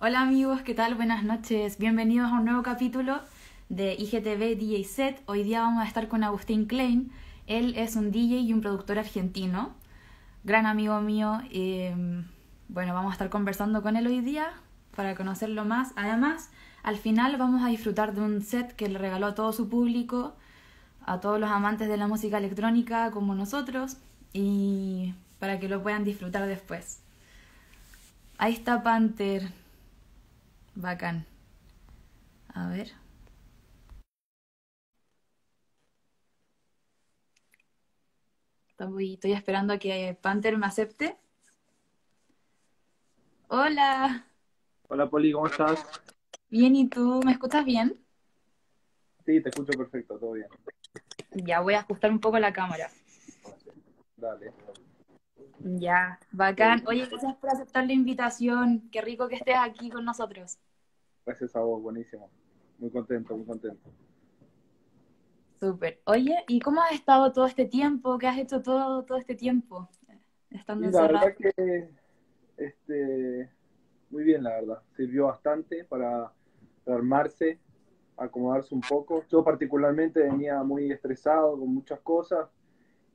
Hola amigos, ¿qué tal? Buenas noches. Bienvenidos a un nuevo capítulo de IGTV DJ Set. Hoy día vamos a estar con Agustín Klein. Él es un DJ y un productor argentino, gran amigo mío. Bueno, vamos a estar conversando con él hoy día para conocerlo más. Además, al final vamos a disfrutar de un set que le regaló a todo su público, a todos los amantes de la música electrónica como nosotros, y para que lo puedan disfrutar después. Ahí está Panther. Bacán. A ver. Estoy, estoy esperando a que Panther me acepte. Hola. Hola Poli, ¿cómo estás? Bien, ¿y tú? ¿Me escuchas bien? Sí, te escucho perfecto, todo bien. Ya voy a ajustar un poco la cámara. Dale. Ya, bacán. Oye, gracias por aceptar la invitación. Qué rico que estés aquí con nosotros. Gracias a vos, buenísimo. Muy contento, muy contento. Súper. Oye, ¿y cómo has estado todo este tiempo? ¿Qué has hecho todo, todo este tiempo? Estando Y la verdad que este, muy bien, la verdad. Sirvió bastante para, para armarse, acomodarse un poco. Yo particularmente venía muy estresado con muchas cosas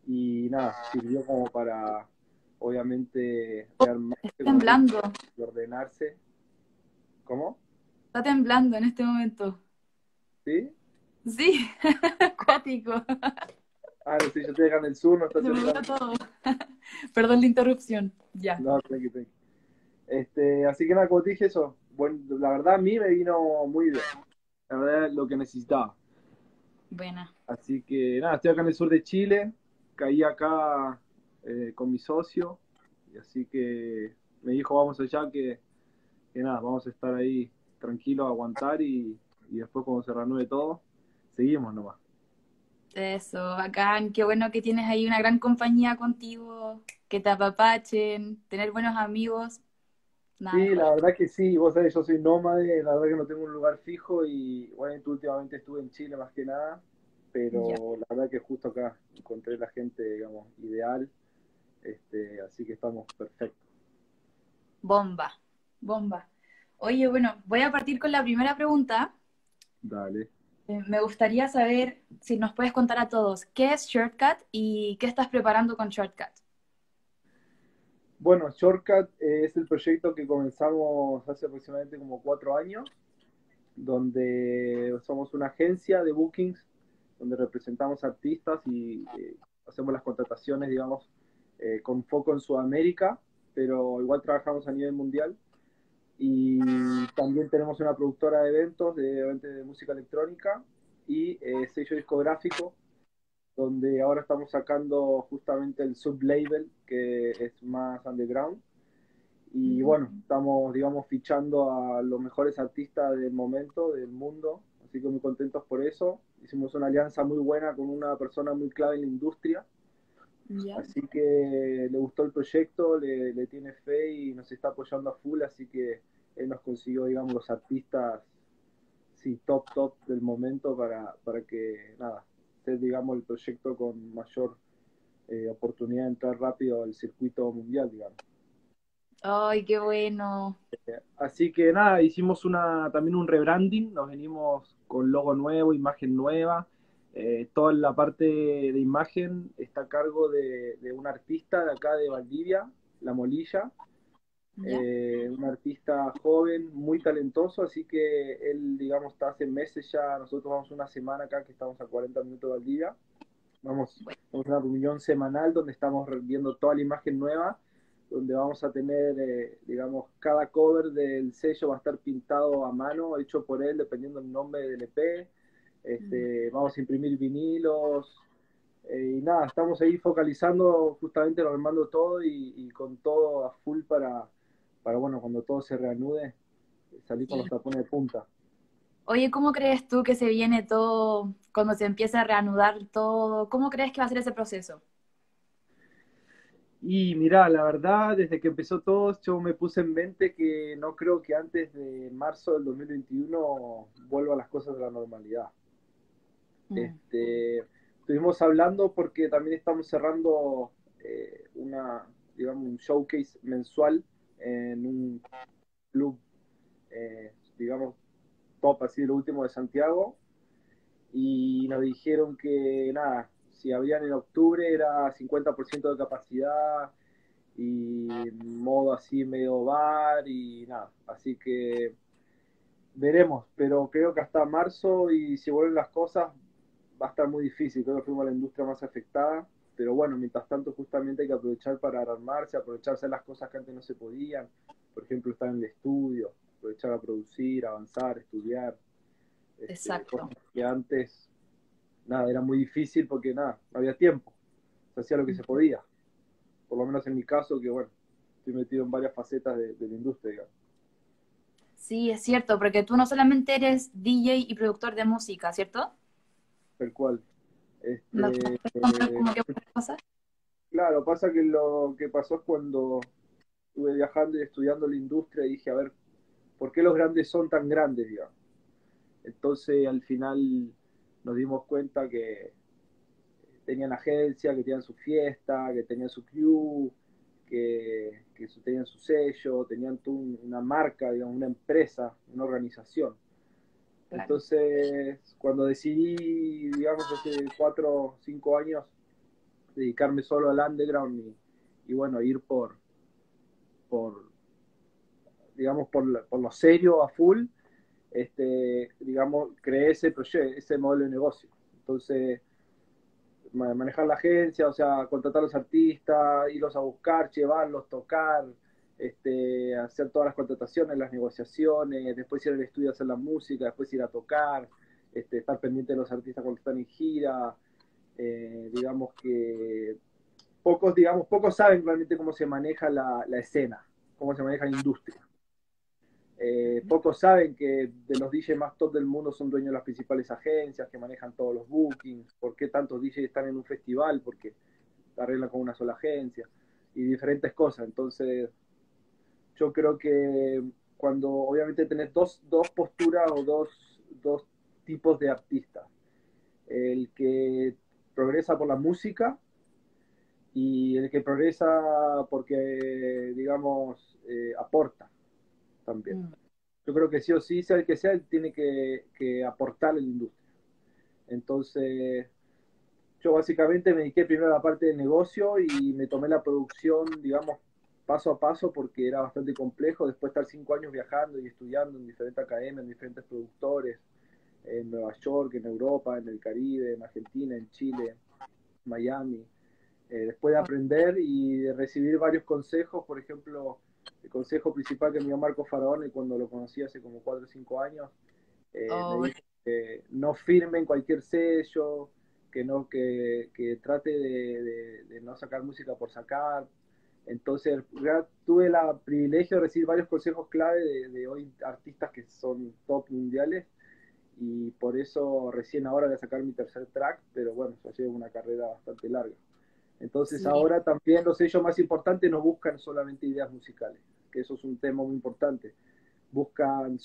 y nada, sirvió como para, obviamente, temblando. y ordenarse. ¿Cómo? Está temblando en este momento. ¿Sí? Sí, acuático. Ah, no, si yo te dejan el sur, no está temblando. todo. Perdón la interrupción. Ya. No, tranqui, tranqui. Este, así que nada, como te dije eso, bueno, la verdad a mí me vino muy bien. La verdad es lo que necesitaba. Buena. Así que nada, estoy acá en el sur de Chile, caí acá eh, con mi socio, y así que me dijo vamos allá que, que nada, vamos a estar ahí tranquilos, a aguantar y, y después cuando se reanude todo, seguimos nomás. Eso, bacán. Qué bueno que tienes ahí una gran compañía contigo, que te apapachen, tener buenos amigos. Nada Sí, la verdad que sí, vos sabés, yo soy nómade, la verdad que no tengo un lugar fijo y bueno, últimamente estuve en Chile más que nada, pero la verdad que justo acá encontré la gente, digamos, ideal, este, así que estamos perfectos. Bomba, bomba. Oye, bueno, voy a partir con la primera pregunta. Dale. Eh, Me gustaría saber si nos puedes contar a todos qué es Shortcut y qué estás preparando con Shortcut. Bueno, Shortcut es el proyecto que comenzamos hace aproximadamente como cuatro años, donde somos una agencia de bookings, donde representamos artistas y eh, hacemos las contrataciones, digamos, eh, con foco en Sudamérica, pero igual trabajamos a nivel mundial. Y también tenemos una productora de eventos, de eventos de música electrónica y eh, sello discográfico, donde ahora estamos sacando justamente el sublabel, que es más underground. Y bueno, estamos, digamos, fichando a los mejores artistas del momento, del mundo, así que muy contentos por eso. Hicimos una alianza muy buena con una persona muy clave en la industria, Así que le gustó el proyecto, le, le tiene fe y nos está apoyando a full, así que él nos consiguió, digamos, los artistas, sí, top, top del momento para, para que, nada, ser, digamos, el proyecto con mayor eh, oportunidad de entrar rápido al circuito mundial, digamos. Ay, qué bueno. Así que nada, hicimos una, también un rebranding, nos venimos con logo nuevo, imagen nueva. Eh, toda la parte de imagen está a cargo de, de un artista de acá de Valdivia, La Molilla, eh, un artista joven, muy talentoso, así que él, digamos, está hace meses ya, nosotros vamos una semana acá, que estamos a 40 minutos de Valdivia, vamos, vamos a una reunión semanal donde estamos viendo toda la imagen nueva, donde vamos a tener, eh, digamos, cada cover del sello va a estar pintado a mano, hecho por él, dependiendo del nombre del EP, este, vamos a imprimir vinilos, eh, y nada, estamos ahí focalizando, justamente armando todo y, y con todo a full para, para, bueno, cuando todo se reanude, salir con los tapones de punta. Oye, ¿cómo crees tú que se viene todo, cuando se empieza a reanudar todo? ¿Cómo crees que va a ser ese proceso? Y mira, la verdad, desde que empezó todo, yo me puse en mente que no creo que antes de marzo del 2021 vuelvan las cosas a la normalidad. Mm. Este, estuvimos hablando porque también estamos cerrando eh, una, digamos, un showcase mensual en un club partir de lo último de Santiago y nos dijeron que nada, si abrían en octubre era 50% de capacidad y modo así medio bar y nada, así que veremos, pero creo que hasta marzo y si vuelven las cosas va a estar muy difícil, creo que fuimos la industria más afectada, pero bueno, mientras tanto justamente hay que aprovechar para armarse, aprovecharse las cosas que antes no se podían, por ejemplo estar en el estudio, aprovechar a producir, avanzar, estudiar. Este, Exacto. que antes, nada, era muy difícil porque nada, no había tiempo, se hacía lo que se podía, por lo menos en mi caso, que bueno, estoy metido en varias facetas de, de la industria, digamos. Sí, es cierto, porque tú no solamente eres DJ y productor de música, ¿cierto? El cual. Este, Claro, pasa que lo que pasó es cuando estuve viajando y estudiando la industria y dije, a ver, ¿por qué los grandes son tan grandes, digamos? Entonces al final nos dimos cuenta que tenían agencia, que tenían su fiesta, que tenían su crew, que, tenían su sello, tenían una marca, digamos, una empresa, una organización. Entonces, cuando decidí, digamos, hace cuatro o cinco años, dedicarme solo al underground y, bueno, ir por, por digamos, por, por, lo serio a full, este, digamos, creé ese proyecto, ese modelo de negocio. Entonces, manejar la agencia, o sea, contratar a los artistas, irlos a buscar, llevarlos, tocar, este, hacer todas las contrataciones, las negociaciones, después ir al estudio a hacer la música, después ir a tocar, este, estar pendiente de los artistas cuando están en gira, eh, digamos que pocos, digamos, pocos saben realmente cómo se maneja la, la escena, cómo se maneja la industria. Eh, pocos saben que de los DJs más top del mundo son dueños de las principales agencias que manejan todos los bookings. ¿Por qué tantos DJs están en un festival? Porque arreglan con una sola agencia y diferentes cosas. Entonces, yo creo que cuando obviamente tenés dos, dos posturas o dos, dos tipos de artistas. El que progresa por la música y el que progresa porque, digamos, eh, aporta también. Mm. Yo creo que sí o sí, sea el que sea, él tiene que, que aportar a la industria. Entonces, yo básicamente me dediqué primero a la parte del negocio y me tomé la producción, digamos, paso a paso porque era bastante complejo. Después de estar cinco años viajando y estudiando en diferentes academias, en diferentes productores, en Nueva York, en Europa, en el Caribe, en Argentina, en Chile, Miami. Eh, después de aprender y de recibir varios consejos, por ejemplo, el consejo principal que me dio Marco Faraone cuando lo conocí hace como 4 o 5 años, eh, me dijo que no firmen cualquier sello, que no que, que trate de, de, no sacar música por sacar. Entonces ya tuve el privilegio de recibir varios consejos clave de, de, hoy artistas que son top mundiales y por eso recién ahora voy a sacar mi tercer track, pero bueno, ya llevo una carrera bastante larga. Entonces ahora también los sellos más importantes no buscan solamente ideas musicales, que eso es un tema muy importante. Buscan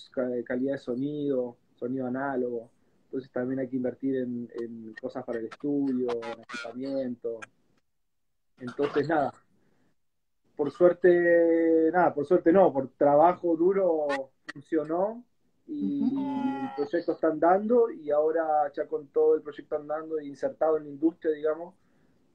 calidad de sonido, sonido análogo. Entonces también hay que invertir en, cosas para el estudio, en equipamiento. Entonces nada, por suerte, nada, por suerte no, por trabajo duro funcionó y el proyecto está andando y ahora ya con todo el proyecto andando e insertado en la industria, digamos,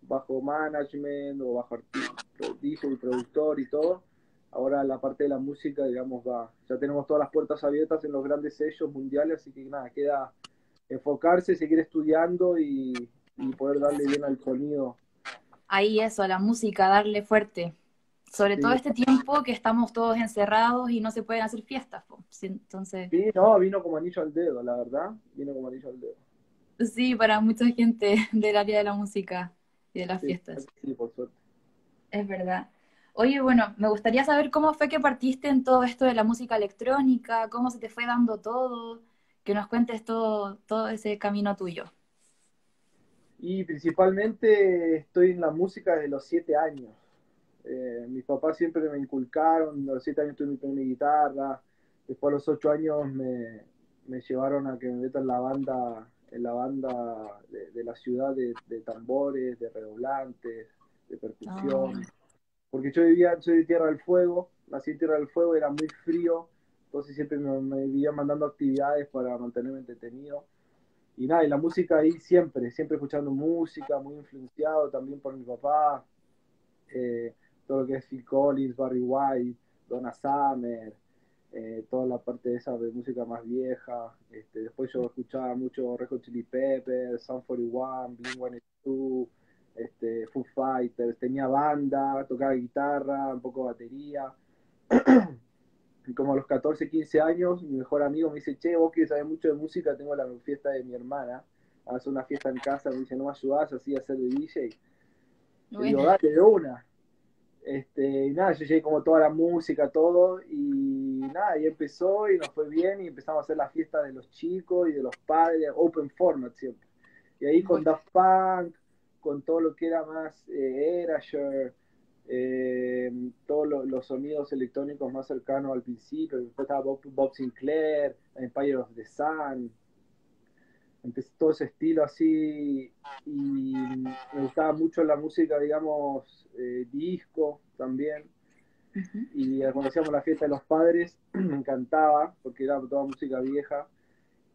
bajo management o bajo artista, y productor y todo. Ahora la parte de la música, digamos, va. Ya tenemos todas las puertas abiertas en los grandes sellos mundiales, así que nada, queda enfocarse, seguir estudiando y, poder darle bien al sonido. Ahí eso, a la música, darle fuerte. Sobre todo este tiempo que estamos todos encerrados y no se pueden hacer fiestas. Entonces... Sí, no, vino como anillo al dedo, la verdad, vino como anillo al dedo. Sí, para mucha gente del área de la música y de las fiestas. Sí, por suerte. Es verdad. Oye, bueno, me gustaría saber cómo fue que partiste en todo esto de la música electrónica, cómo se te fue dando todo, que nos cuentes todo, todo ese camino tuyo. Y principalmente estoy en la música desde los siete años. Eh, mis papás siempre me inculcaron, a los siete años tuve mi primera guitarra, después a los ocho años me, me llevaron a que me meta en la banda en la banda de, la ciudad de, tambores, de redoblantes, de percusión. Ah. Porque yo vivía, soy de Tierra del Fuego, nací en Tierra del Fuego, era muy frío, entonces siempre me, me vivían mandando actividades para mantenerme entretenido. Y nada, y la música ahí siempre, siempre escuchando música, muy influenciado también por mi papá, eh, todo lo que es Phil Collins, Barry White, Donna Summer, eh, toda la parte de esa de música más vieja. Este, después yo escuchaba mucho Red Hot Chili Peppers, Sound 41, Blink-182, este, Foo Fighters, tenía banda, tocaba guitarra, un poco batería. y como a los 14, 15 años, mi mejor amigo me dice, che, vos que sabes mucho de música, tengo la fiesta de mi hermana, hace una fiesta en casa, me dice, ¿no me ayudás así a hacer de DJ? Y digo, dale de una. Este, y nada, yo llegué como toda la música, todo, y nada, y empezó y nos fue bien y empezamos a hacer la fiesta de los chicos y de los padres, open format siempre. Y ahí con Daft Punk, con todo lo que era más eh, Erasure, eh, todos los sonidos electrónicos más cercanos al principio, después estaba Bob, Sinclair, Empire of the Sun, empecé todo ese estilo así y me gustaba mucho la música, digamos, eh, disco también. Y cuando hacíamos la fiesta de los padres, me encantaba porque era toda música vieja.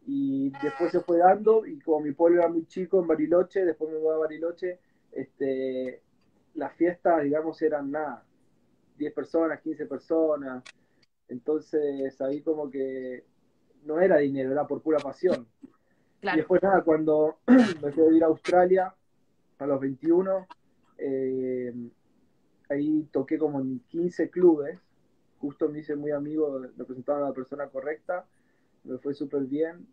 Y después se fue dando, y como mi pueblo era muy chico en Bariloche, después me mudé a Bariloche, este, las fiestas, digamos, eran nada, 10 personas, 15 personas. Entonces ahí como que no era dinero, era por pura pasión. Y después nada, cuando me fui a ir a Australia a los 21, eh, ahí toqué como en 15 clubes, justo me hice muy amigo, me presentaron a la persona correcta, me fue súper bien,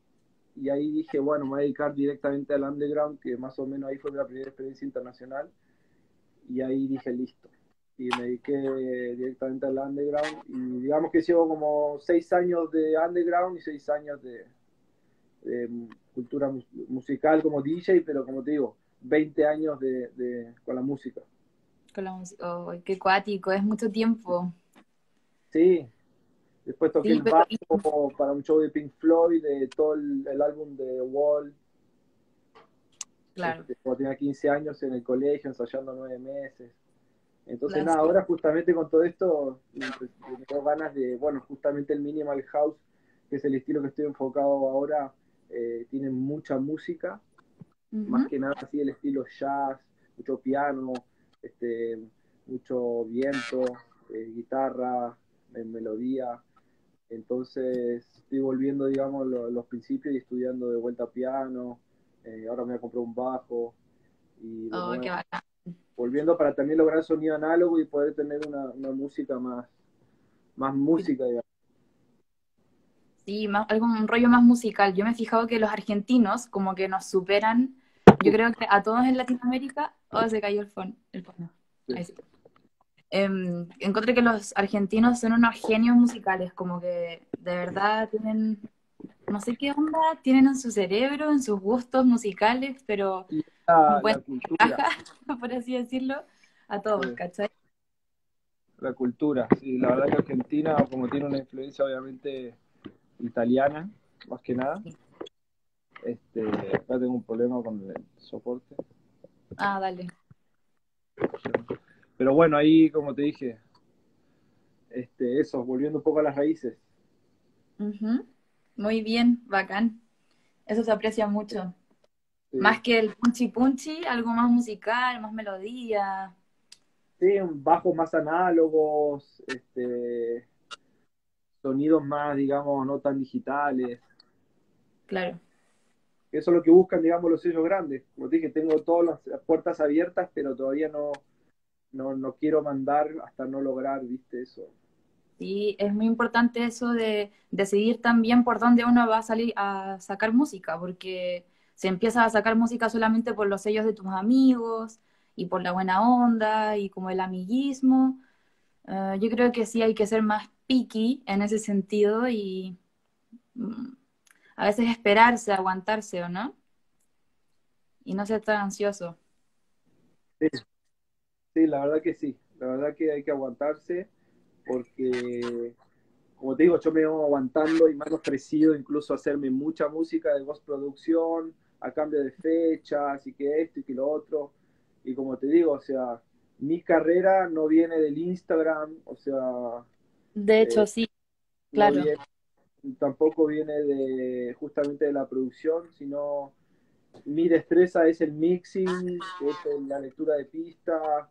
y ahí dije, bueno, me voy a dedicar directamente al underground, que más o menos ahí fue la primera experiencia internacional, y ahí dije, listo. Y me dediqué directamente al underground, y digamos que llevo como seis años de underground y seis años de, cultura musical como DJ, pero como te digo, 20 años de, con la música. Con la música, oh, qué cuático, es mucho tiempo. Sí, después toqué el bajo para un show de Pink Floyd, de todo el, álbum de Wall. Claro. Este, cuando tenía 15 años en el colegio, ensayando nueve meses. Entonces, nada, ahora justamente con todo esto, me tengo ganas de, bueno, justamente el Minimal House, que es el estilo que estoy enfocado ahora, eh, tiene mucha música, más que nada así el estilo jazz, mucho piano, este, mucho viento, eh, guitarra, melodía. Entonces estoy volviendo, digamos, los principios y estudiando de vuelta piano. Eh, ahora me voy a comprar un bajo. Y oh, volviendo para también lograr sonido análogo y poder tener una, música más, más música, digamos. Sí, más, algo, un rollo más musical. Yo me he fijado que los argentinos como que nos superan, yo creo que a todos en Latinoamérica, oh, se cayó el phone, el em, encontré que los argentinos son unos genios musicales, como que de verdad tienen, no sé qué onda, tienen en su cerebro, en sus gustos musicales, pero la, por así decirlo, a todos, ¿cachai? La cultura, sí, la verdad que Argentina, como tiene una influencia obviamente italiana, más que nada. Este, acá tengo un problema con el soporte. Ah, dale. Pero bueno, ahí, como te dije, este, eso, volviendo un poco a las raíces. Muy bien, bacán. Eso se aprecia mucho. Más que el punchi punchi, algo más musical, más melodía. Sí, bajos más análogos, este, sonidos más, digamos, no tan digitales. Claro. Eso es lo que buscan, digamos, los sellos grandes. Como te dije, tengo todas las puertas abiertas, pero todavía no, no, quiero mandar hasta no lograr, viste, eso. Sí, es muy importante eso de decidir también por dónde uno va a salir a sacar música, porque se empieza a sacar música solamente por los sellos de tus amigos y por la buena onda y como el amiguismo. Eh, yo creo que sí hay que ser más picky en ese sentido y mm, a veces esperarse, aguantarse, ¿o no? Y no ser tan ansioso. Sí. sí, la verdad que sí. La verdad que hay que aguantarse porque, como te digo, yo me voy aguantando y me han ofrecido incluso hacerme mucha música de voz producción a cambio de fechas y que esto y que lo otro. Y como te digo, o sea, mi carrera no viene del Instagram, o sea, de hecho, eh, sí, claro. tampoco viene de justamente de la producción, sino mi destreza es el mixing, es la lectura de pista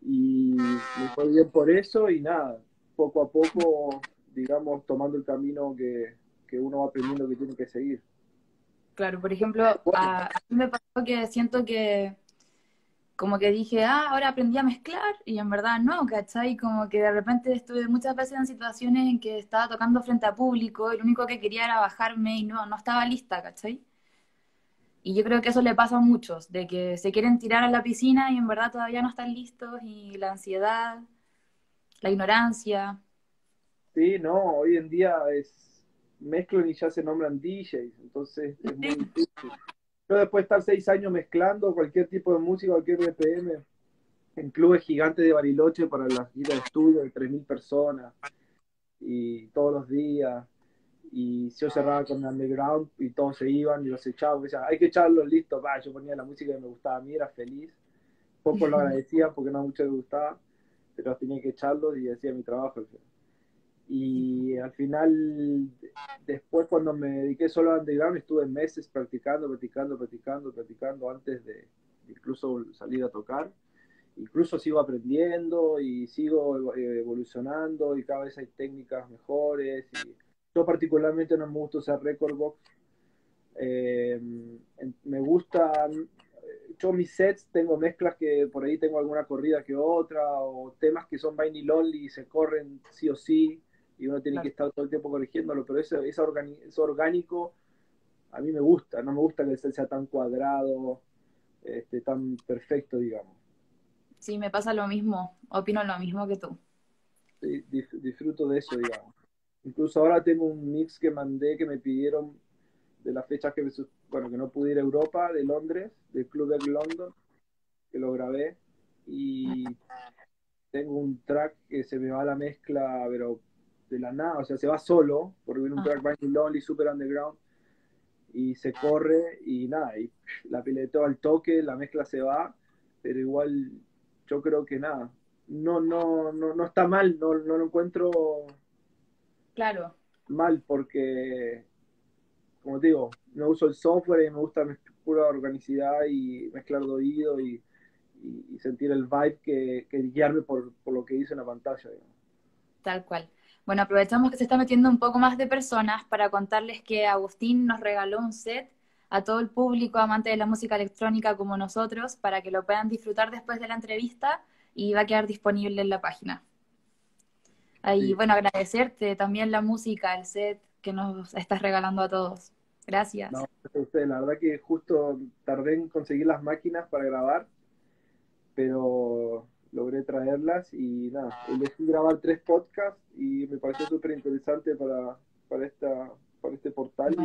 y me fue bien por eso y nada, poco a poco, digamos, tomando el camino que, que uno va aprendiendo que tiene que seguir. Claro, por ejemplo, a, mí me pasó que siento que como que dije, ah, ahora aprendí a mezclar, y en verdad no, ¿cachai? Como que de repente estuve muchas veces en situaciones en que estaba tocando frente a público y lo único que quería era bajarme y no, no estaba lista, ¿cachai? Y yo creo que eso le pasa a muchos, de que se quieren tirar a la piscina y en verdad todavía no están listos, y la ansiedad, la ignorancia. Sí, no, hoy en día es mezclan y ya se nombran DJs, entonces es muy difícil. Yo después de estar seis años mezclando cualquier tipo de música, cualquier BPM, en clubes gigantes de Bariloche para las giras de estudio de 3.000 personas, y todos los días, y yo cerraba con underground y todos se iban y los echaba, decía, hay que echarlos, listo, va, yo ponía la música que me gustaba a mí, era feliz, poco lo agradecía porque no mucho me gustaba, pero tenía que echarlos y hacía mi trabajo. Y al final, después cuando me dediqué solo a underground, estuve meses practicando, practicando, practicando, practicando antes de, incluso salir a tocar. Incluso sigo aprendiendo y sigo evolucionando y cada vez hay técnicas mejores. Yo particularmente no me gusta usar Record Box. Eh, me gustan, yo mis sets tengo mezclas que por ahí tengo alguna corrida que otra o temas que son vinyl only y se corren sí o sí y uno tiene que estar todo el tiempo corrigiéndolo, pero eso, es orgánico a mí me gusta, no me gusta que el set sea tan cuadrado, este, tan perfecto, digamos. Sí, me pasa lo mismo, opino lo mismo que tú. Sí, disfruto de eso, digamos. Incluso ahora tengo un mix que mandé que me pidieron de las fechas que, bueno, que no pude ir a Europa, de Londres, del Club de London, que lo grabé. Y tengo un track que se me va a la mezcla, pero de la nada, o sea, se va solo, porque viene un ah. track Binding Lonely, super underground, y se corre y nada, y la pileteo al toque, la mezcla se va, pero igual yo creo que nada, no, no, no, no está mal, no, no lo encuentro claro. mal porque, como te digo, no uso el software y me gusta pura organicidad y mezclar de oído y, sentir el vibe que, guiarme por, por, lo que dice en la pantalla. Tal cual. Bueno, aprovechamos que se está metiendo un poco más de personas para contarles que Agustín nos regaló un set a todo el público amante de la música electrónica como nosotros para que lo puedan disfrutar después de la entrevista y va a quedar disponible en la página. Ahí, bueno, agradecerte también la música, el set que nos estás regalando a todos. Gracias. No, la verdad que justo tardé en conseguir las máquinas para grabar, pero logré traerlas y nada, elegí grabar tres podcasts y me pareció súper interesante para, para, esta, para este portal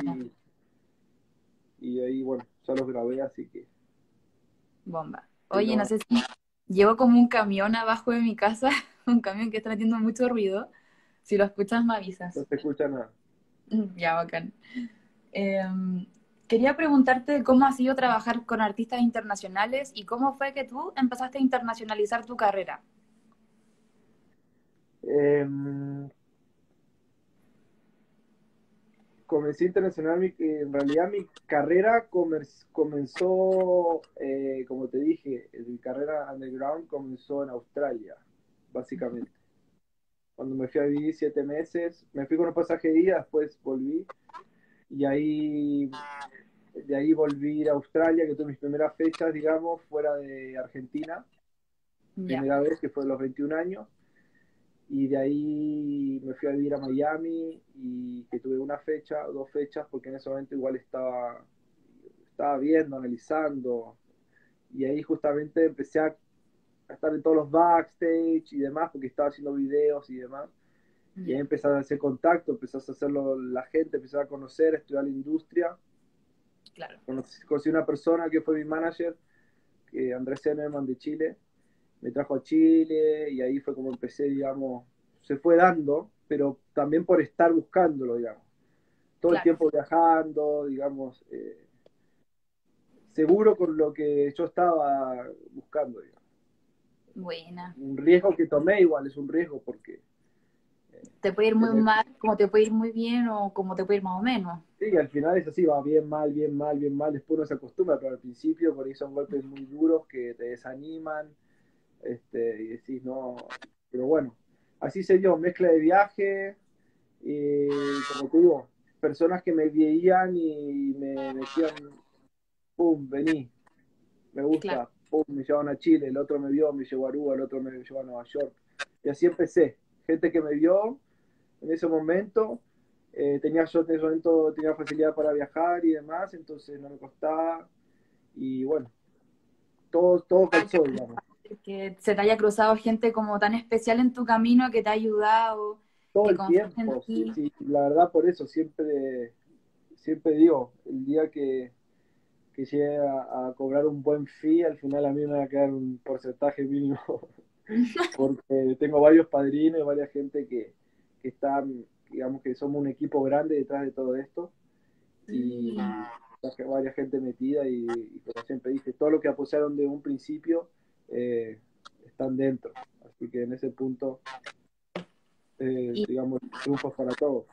y, y ahí, bueno, ya los grabé, así que... Bomba. Oye, no sé si llevo como un camión abajo de mi casa, un camión que está metiendo mucho ruido. Si lo escuchas, me avisas. No se escucha nada. Ya, bacán. Eh, Quería preguntarte cómo ha sido trabajar con artistas internacionales y cómo fue que tú empezaste a internacionalizar tu carrera. Em, comencé internacional, en realidad mi carrera comenzó, eh, como te dije, mi carrera underground comenzó en Australia, básicamente. Cuando me fui a vivir siete meses, me fui con un pasaje de ida, después volví y ahí de ahí volví a Australia, que tuve mis primeras fechas, digamos, fuera de Argentina, primera vez que fue a los 21 años, y de ahí me fui a vivir a Miami y que tuve una fecha, dos fechas, porque en ese momento igual estaba, estaba viendo, analizando, y ahí justamente empecé a, estar en todos los backstage y demás, porque estaba haciendo videos y demás. Y ahí empecé a hacer contacto, empecé a hacerlo la gente, empecé a conocer, a estudiar la industria. Claro. Conocí, una persona que fue mi manager, que Andrés Zenerman de Chile, me trajo a Chile y ahí fue como empecé, digamos, se fue dando, pero también por estar buscándolo, digamos. Todo el tiempo viajando, digamos, eh, seguro con lo que yo estaba buscando, digamos. Buena. Un riesgo que tomé igual, es un riesgo porque te puede ir muy mal, como te puede ir muy bien o como te puede ir más o menos. Sí, al final es así, va bien, mal, bien, mal, bien, mal, después uno se acostumbra, pero al principio por ahí son golpes muy duros que te desaniman, este, y decís, no, pero bueno, así se dio, mezcla de viaje, y como te digo, personas que me veían y me decían, pum, vení, me gusta, pum, me llevaban a Chile, el otro me vio, me llevó a Aruba, el otro me llevó a Nueva York, y así empecé, gente que me vio en ese momento, eh, tenía yo en ese momento tenía facilidad para viajar y demás, entonces no me costaba, y bueno, todo, todo calzó, digamos que se te haya cruzado gente como tan especial en tu camino que te ha ayudado. Todo el tiempo, sí, la verdad por eso siempre, siempre digo, el día que, que llegue a, cobrar un buen fee, al final a mí me va a quedar un porcentaje mínimo, porque tengo varios padrinos y varias gente que, que están, digamos que somos un equipo grande detrás de todo esto, y mm. varias gente metida y, y, como siempre dije, todo lo que apoyaron de un principio eh, están dentro. Así que en ese punto, eh, digamos, triunfos para todos.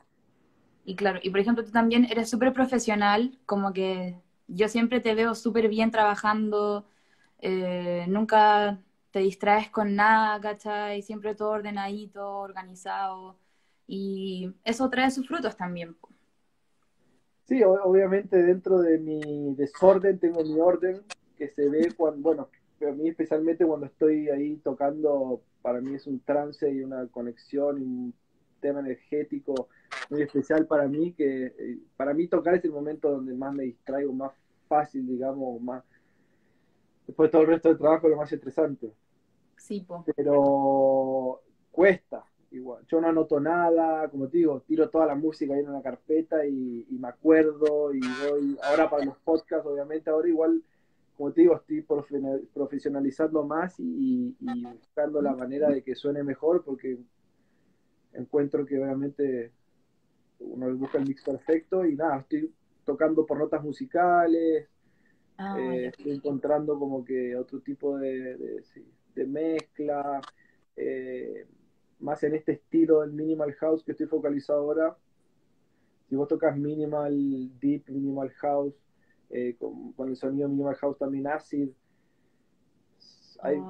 Y claro, y por ejemplo, tú también eres súper profesional, como que yo siempre te veo súper bien trabajando, eh, nunca te distraes con nada, ¿cachai? Siempre todo ordenadito, organizado, y eso trae sus frutos también. Sí, obviamente dentro de mi desorden tengo mi orden que se ve cuando, bueno, a mí especialmente cuando estoy ahí tocando, para mí es un trance y una conexión y un tema energético muy especial para mí, que eh, para mí tocar es el momento donde más me distraigo, más fácil, digamos, más... Después todo el resto del trabajo lo más estresante. Sí, po. Pero cuesta, igual. Yo no anoto nada, como te digo, tiro toda la música ahí en una carpeta y, y me acuerdo y voy, ahora para los podcasts, obviamente, ahora igual como te digo, estoy profesionalizando más y, buscando la manera de que suene mejor porque encuentro que obviamente uno busca el mix perfecto y nada, estoy tocando por notas musicales, ah, eh, estoy encontrando como que otro tipo de, mezcla, eh, más en este estilo del minimal house que estoy focalizado ahora. Si vos tocas minimal, deep, minimal house, eh, con, el sonido Minimal House también acid.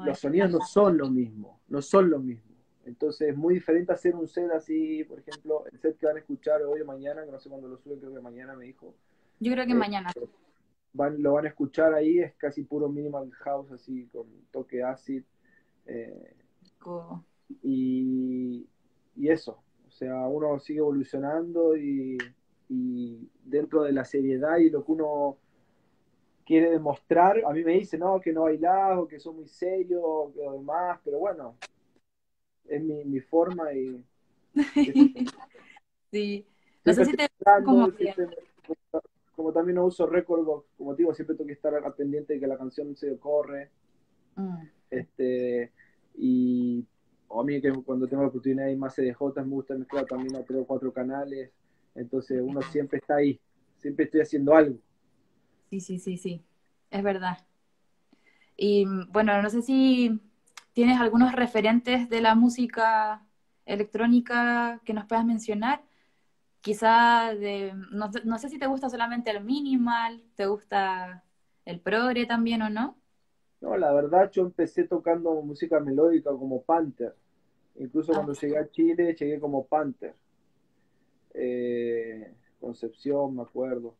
los sonidos no son lo mismo, no son lo mismo. Entonces es muy diferente hacer un set así, por ejemplo, el set que van a escuchar hoy o mañana, que no sé cuándo lo suben, creo que mañana me dijo. Yo creo que eh, mañana. Van, lo van a escuchar ahí, es casi puro minimal house, así con toque acid. Eh, y, y, eso, o sea, uno sigue evolucionando y, y, dentro de la seriedad y lo que uno quiere demostrar, a mí me dice, no, que no bailás o que son muy serios o que demás, pero bueno, es mi, mi forma y... sí, no sé si te... Como, como, también no uso récord, como digo, siempre tengo que estar al pendiente de que la canción se corre. Mm. Este, y a mí que cuando tengo la oportunidad de más CDJ me gusta mezclar también a tres o cuatro canales, entonces uno siempre está ahí, siempre estoy haciendo algo. Sí, sí, sí, sí, es verdad. Y bueno, no sé si tienes algunos referentes de la música electrónica que nos puedas mencionar. Quizá de, no, no sé si te gusta solamente el minimal, te gusta el progre también o no. No, la verdad yo empecé tocando música melódica como Panther. Incluso cuando ah. llegué a Chile llegué como Panther. Eh, Concepción, me acuerdo.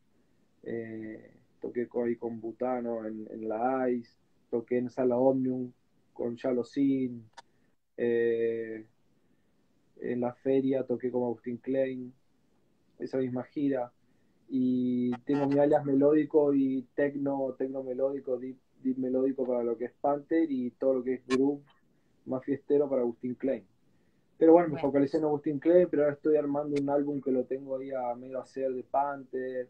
Eh, toqué ahí con Butano en, la ICE, toqué en Sala Omnium con Sin, eh, en la feria toqué con Agustín Klein, esa misma gira, y tengo mi alias melódico y tecno, tecno melódico, deep, melódico para lo que es Panther y todo lo que es groove más fiestero para Agustín Klein. Pero bueno, me focalicé en Agustín Klein, pero ahora estoy armando un álbum que lo tengo ahí a medio hacer de Panther,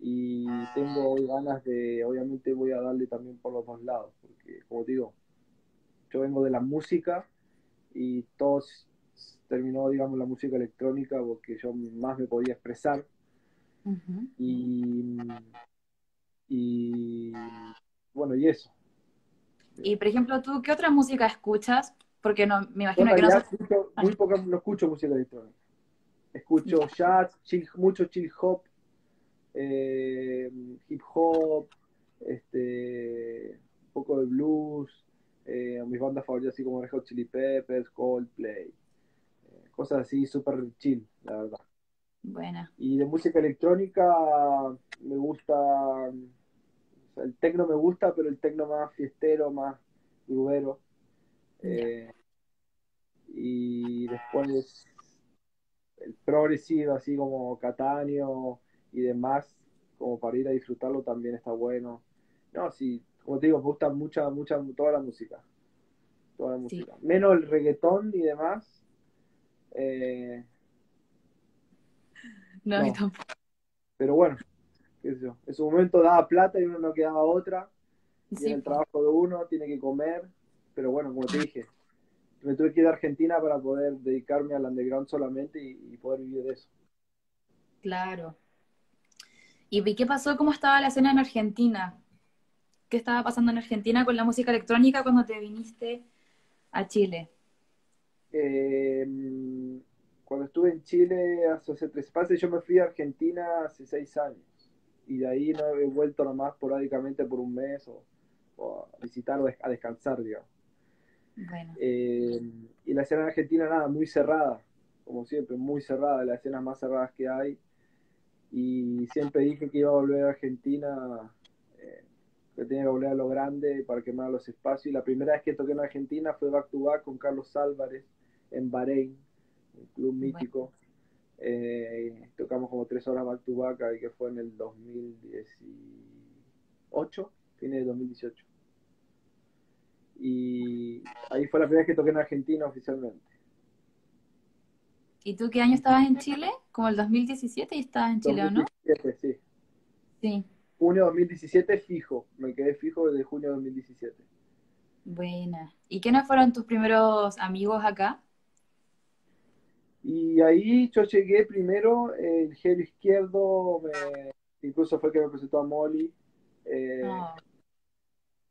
y tengo ganas de, obviamente voy a darle también por los dos lados, porque como digo, yo vengo de la música y todo terminó, digamos, la música electrónica porque yo más me podía expresar. y, y bueno, y eso. Y por ejemplo, ¿tú qué otra música escuchas? Porque no, me imagino que no... Escucho, muy poca, no escucho música electrónica. Escucho jazz, chill, mucho chill hop, eh, hip hop, este, un poco de blues, eh, mis bandas favoritas así como Red Hot Chili Peppers, Coldplay, eh, cosas así súper chill, la verdad. Buena. Y de música electrónica me gusta, el tecno me gusta, pero el tecno más fiestero, más grubero. Eh, y después el progresivo, así como Catania y demás, como para ir a disfrutarlo también está bueno. No, sí, como te digo, me gusta mucha, mucha, toda la música. Toda la música. Menos el reggaetón y demás. Eh, no, Pero bueno, qué sé yo. En su momento daba plata y uno no quedaba otra. Y en el trabajo de uno tiene que comer. Pero bueno, como te dije, me tuve que ir a Argentina para poder dedicarme al underground solamente y, poder vivir de eso. Claro. ¿Y qué pasó? ¿Cómo estaba la escena en Argentina? ¿Qué estaba pasando en Argentina con la música electrónica cuando te viniste a Chile? Eh, cuando estuve en Chile hace, tres meses, yo me fui a Argentina hace seis años. Y de ahí no he vuelto nomás poradicamente por un mes o, a visitar o a descansar, digamos. Eh, y la escena en Argentina, nada, muy cerrada, como siempre, muy cerrada, las escenas más cerradas que hay. Y siempre dije que iba a volver a Argentina, eh, que tenía que volver a lo grande para quemar los espacios. Y la primera vez que toqué en Argentina fue back to back con Carlos Álvarez en Bahrein un club mítico. Eh, tocamos como tres horas back to back, que fue en el 2018, fines de 2018. Y ahí fue la primera vez que toqué en Argentina oficialmente. ¿Y tú qué año estabas en Chile? Como el 2017 y estabas en Chile, ¿o no? sí. Sí. Junio 2017 fijo, me quedé fijo desde junio 2017. Buena. ¿Y quiénes fueron tus primeros amigos acá? Y ahí yo llegué primero, el gel izquierdo, incluso fue el que me presentó a Molly. Eh, ah.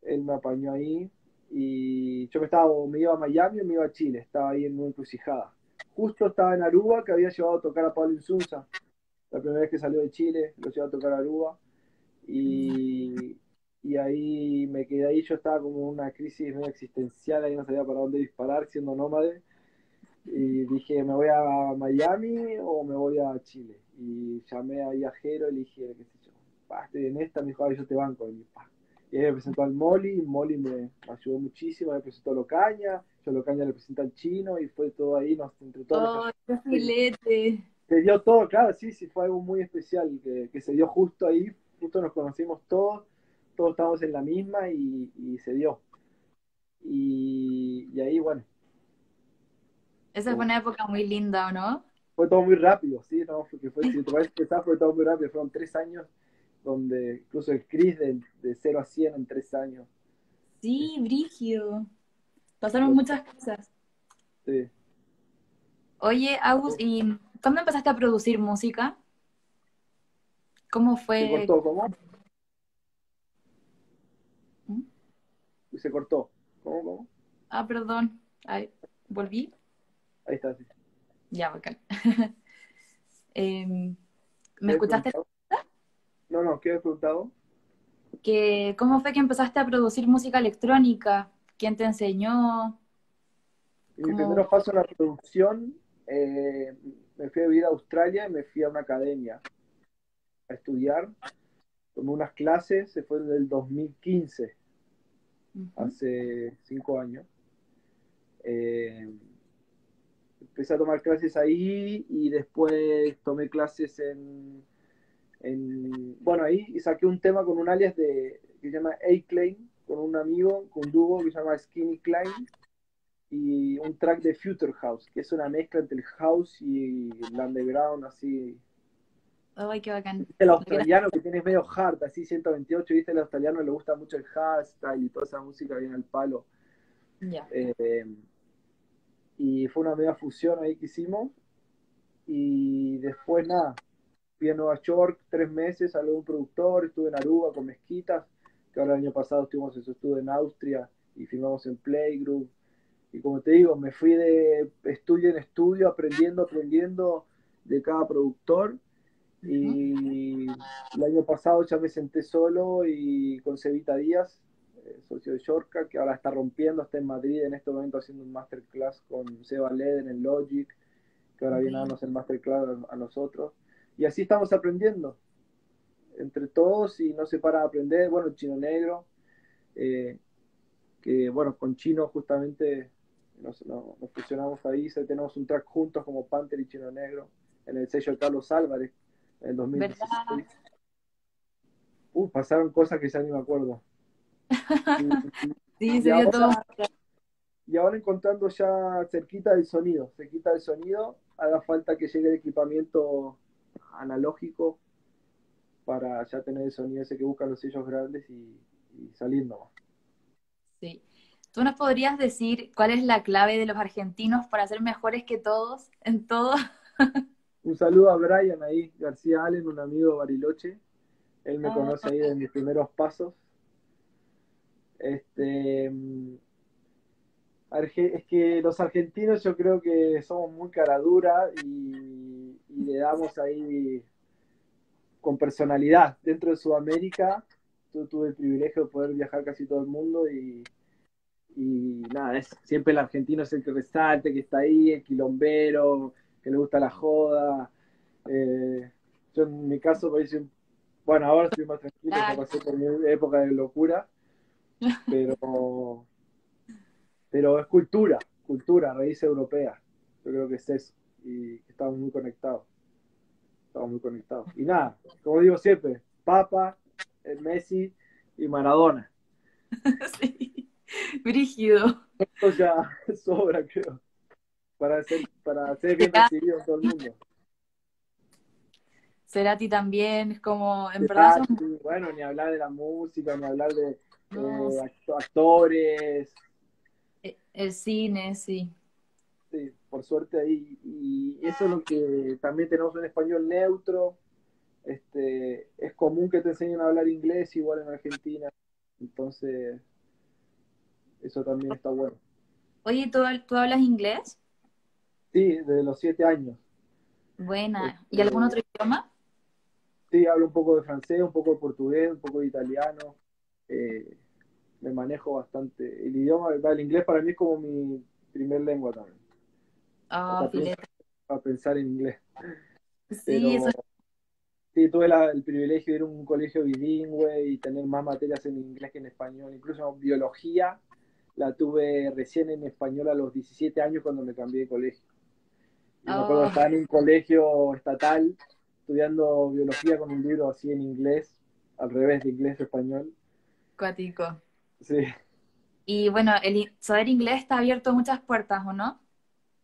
Él me apañó ahí. Y yo me estaba, me iba a Miami o me iba a Chile, estaba ahí en una encrucijada. Justo estaba en Aruba, que había llevado a tocar a Pablo Insunza. La primera vez que salió de Chile, lo llevó a tocar a Aruba. Y, y ahí me quedé ahí, yo estaba como en una crisis medio existencial, ahí no sabía para dónde disparar, siendo nómade y dije, ¿me voy a Miami o me voy a Chile? Y llamé a Viajero y le dije, qué sé yo, estoy en esta, me dijo, yo te banco. Y, y él me presentó al Molly, Molly me ayudó muchísimo, me presentó a Locaña, yo a Locaña le presenté al chino y fue todo ahí, nos, entre todos. ¡Oh, filete! Se dio todo, claro, sí, sí, fue algo muy especial, que, que se dio justo ahí, justo nos conocimos todos, todos estábamos en la misma y, y se dio. Y, y ahí, bueno, esa fue una época muy linda, ¿o no? Fue todo muy rápido, sí, ¿no? Porque fue, si te parece que fue todo muy rápido. Fueron tres años donde incluso el Chris de, de 0 a 100 en tres años. Sí, Brigio. Pasaron muchas cosas. Sí. Oye, Agus, ¿y cuándo empezaste a producir música? ¿Cómo fue? Se cortó, ¿cómo? ¿Mm? Se cortó. ¿Cómo, cómo? Ah, perdón. Ay, ¿Volví? Ahí está, sí. Ya, bacán. Em, ¿Me escuchaste? No, no, ¿qué has preguntado? Que, ¿Cómo fue que empezaste a producir música electrónica? ¿Quién te enseñó? Mi primer paso en la producción, eh, me fui a vivir a Australia y me fui a una academia a estudiar. Tomé unas clases, se fue en el 2015, hace cinco años. Eh, empecé a tomar clases ahí y después tomé clases en, bueno, ahí saqué un tema con un alias de, que se llama A-Claim, con un amigo, con un dúo que se llama Skinny Klein, y un track de Future House, que es una mezcla entre el house y el underground, así. Ay, qué bacán. El australiano que tiene medio hard, así 128, viste, el australiano le gusta mucho el hardstyle y toda esa música viene al palo. Ya. Eh, y fue una media fusión ahí que hicimos. Y después nada, fui a Nueva York tres meses, hablé de un productor, estuve en Aruba con Mezquitas, que ahora el año pasado estuvimos en su estudio en Austria y filmamos en Playgroup. y como te digo, me fui de estudio en estudio, aprendiendo, aprendiendo de cada productor. Y el año pasado ya me senté solo y con Cevita Díaz, eh, socio de Shortcut, que ahora está rompiendo, está en Madrid en este momento haciendo un masterclass con Seba Leden en Logic, que ahora viene a darnos el masterclass a nosotros. Y así estamos aprendiendo entre todos y no se para de aprender. Bueno, Chino Negro, eh, que bueno, con Chino justamente nos, nos, fusionamos ahí, tenemos un track juntos como Panther y Chino Negro en el sello de Carlos Álvarez en el 2016. Uh, pasaron cosas que ya ni me acuerdo. sí, se dio todo. Y ahora encontrando ya cerquita del sonido, cerquita del sonido, haga falta que llegue el equipamiento analógico para ya tener el sonido ese que buscan los sellos grandes y, y salir nomás. Sí. ¿Tú nos podrías decir cuál es la clave de los argentinos para ser mejores que todos en todo? un saludo a Brian ahí, García Allen, un amigo de Bariloche. Él me ah, conoce ahí de mis primeros pasos. Este, es que los argentinos yo creo que somos muy cara dura y, y le damos ahí con personalidad. Dentro de Sudamérica, yo tuve el privilegio de poder viajar casi todo el mundo y, y nada, es, siempre el argentino es el que resalte, que está ahí, el quilombero, que le gusta la joda. Eh, yo en mi caso, bueno, ahora estoy más tranquilo, pasé por mi época de locura, pero, pero es cultura, cultura, raíz europea. Yo creo que es eso, y estamos muy conectados. Estamos muy conectados. Y nada, como digo siempre, Papa, Messi y Maradona. sí. Brígido. Esto ya sobra, creo, para ser, para ser bien recibido en todo el mundo. Cerati también, es como, en verdad Bueno, ni hablar de la música, ni hablar de eh, actores. E, el cine, sí. Sí, por suerte ahí. Y eso es lo que también tenemos un español neutro. Este, es común que te enseñen a hablar inglés igual en Argentina. Entonces, eso también está bueno. Oye, ¿tú, ¿tú hablas inglés? Sí, desde los siete años. Buena. ¿Y algún otro idioma? Sí, hablo un poco de francés, un poco de portugués, un poco de italiano. Eh, me manejo bastante. El idioma, el inglés para mí es como mi primer lengua también. Ah, para, pensar, en inglés. Sí, eso Sí, tuve el privilegio de ir a un colegio bilingüe y tener más materias en inglés que en español. Incluso biología la tuve recién en español a los 17 años cuando me cambié de colegio. Y me acuerdo oh. estaba en un colegio estatal estudiando biología con un libro así en inglés, al revés de inglés a español. Cuático. Sí. Y bueno, el saber inglés está abierto muchas puertas, ¿o no?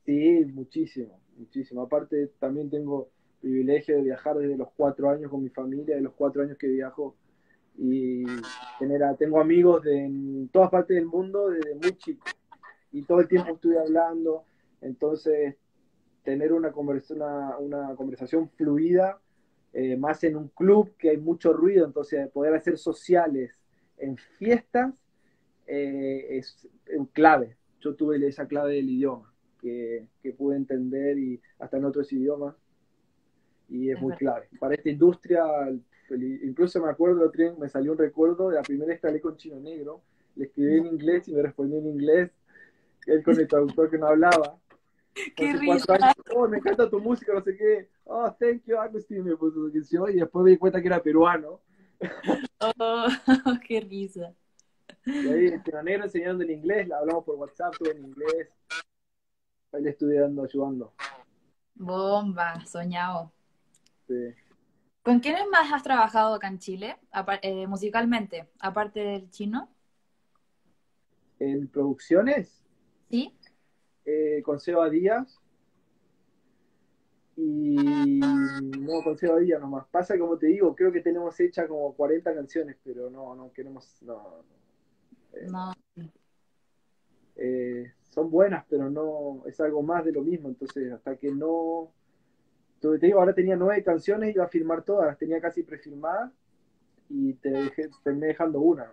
Sí, muchísimo, muchísimo. Aparte, también tengo privilegio de viajar desde los cuatro años con mi familia, de los cuatro años que viajo y tener tengo amigos de en todas partes del mundo desde muy chico y todo el tiempo estoy hablando, entonces tener una, conversación, una, conversación fluida, eh, más en un club que hay mucho ruido, entonces poder hacer sociales en fiestas eh, es, clave. Yo tuve esa clave del idioma, que, que pude entender y hasta en otros idiomas, y es, muy clave. Para esta industria, incluso me acuerdo, me salió un recuerdo de la primera vez que hablé con Chino Negro, le escribí en inglés y me respondió en inglés, él con el traductor que no hablaba. ¡Qué risa! oh, me encanta tu música, no sé qué. Oh, thank you, Agustín, me puso y después me di cuenta que era peruano. Oh, qué risa. Ahí el Chino Negro enseñando en inglés, hablamos por WhatsApp, todo en inglés. Ahí le estuve dando, ayudando. Bomba, soñado. ¿Con quiénes más has trabajado acá en Chile, eh, musicalmente, aparte del chino? ¿En producciones? Sí. Eh, con Seba Díaz. Y no, con Seba Díaz nomás. Pasa como te digo, creo que tenemos hecha como 40 canciones, pero no, no queremos. No. no. Eh, son buenas, pero no es algo más de lo mismo. Entonces, hasta que no te digo, ahora tenía nueve canciones, iba a firmar todas, las tenía casi prefirmadas y te dejé, terminé dejando una.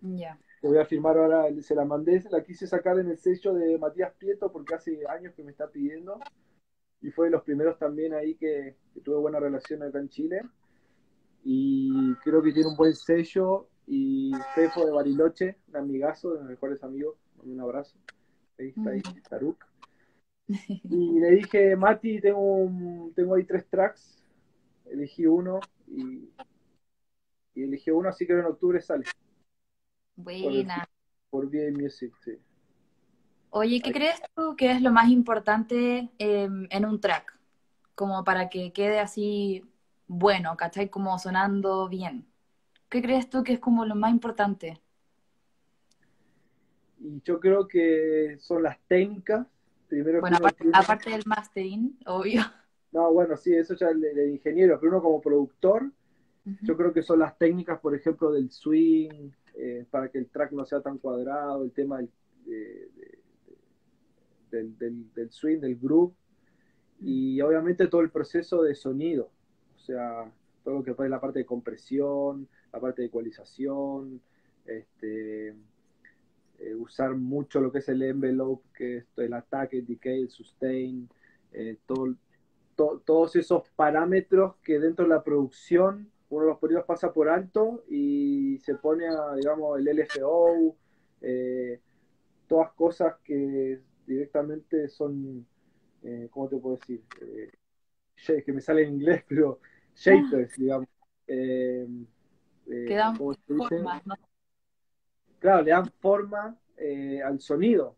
Ya. Te voy a firmar ahora, se la mandé, la quise sacar en el sello de Matías Prieto porque hace años que me está pidiendo. Y fue de los primeros también ahí que, tuve buena relación acá en Chile. Y creo que tiene un buen sello. Y Fefo de Bariloche, un amigazo, de mis mejores amigos, un abrazo. Ahí está ahí, Taruk. Y le dije, Mati, tengo, tengo ahí tres tracks. Elegí uno y, y elegí uno, así que en octubre sale. Buena. Por, VA Music, sí. Oye, ¿qué crees tú que es lo más importante em, en un track? Como para que quede así bueno, ¿cachai? Como sonando bien. ¿Qué crees tú que es como lo más importante? Y yo creo que son las técnicas bueno, aparte, del mastering, obvio. No, bueno, sí, eso ya el, de ingeniero, pero uno como productor, yo creo que son las técnicas, por ejemplo, del swing, eh, para que el track no sea tan cuadrado, el tema del, del, swing, del groove, y obviamente todo el proceso de sonido, o sea, todo lo que fue la parte de compresión, la parte de ecualización, este, eh, usar mucho lo que es el envelope, que es el ataque, el decay, el sustain, eh, todo, todos esos parámetros que dentro de la producción uno de los periodos pasa por alto y se pone a, digamos, el LFO, eh, todas cosas que directamente son, ¿cómo te puedo decir? que me sale en inglés, pero shapers, digamos. Que dan formas, ¿no? claro, le dan forma eh, al sonido.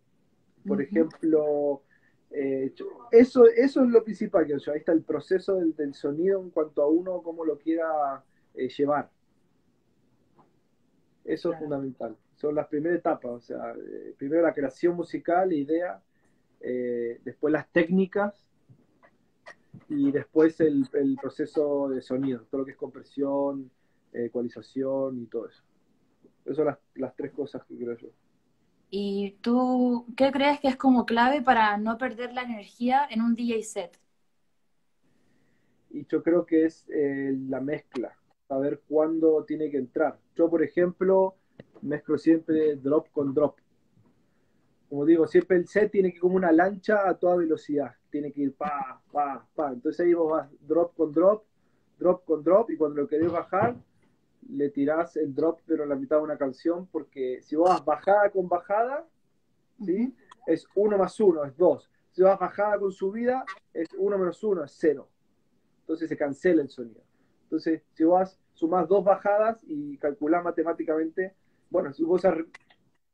Por ejemplo, eh, eso, eso es lo principal, que ahí está el proceso del, sonido en cuanto a uno cómo lo quiera eh, llevar. Eso es fundamental. Son las primeras etapas, o sea, primero la creación musical, idea, después las técnicas y después el, el, proceso de sonido, todo lo que es compresión, ecualización y todo eso. Esas son las, las tres cosas que creo yo. ¿Y tú qué crees que es como clave para no perder la energía en un DJ set? Y yo creo que es eh, la mezcla, saber cuándo tiene que entrar. Yo, por ejemplo, mezclo siempre drop con drop. Como digo, siempre el set tiene que ir como una lancha a toda velocidad. Tiene que ir pa, pa, pa. Entonces ahí vos vas drop con drop, drop con drop, y cuando lo querés bajar, le tirás el drop pero en la mitad de una canción, porque si vas bajada con bajada, ¿sí? Es uno más uno, es dos. Si vas bajada con subida, es uno menos uno, es cero. Entonces se cancela el sonido. Entonces, si vos sumás dos bajadas y calculás matemáticamente, bueno, si vos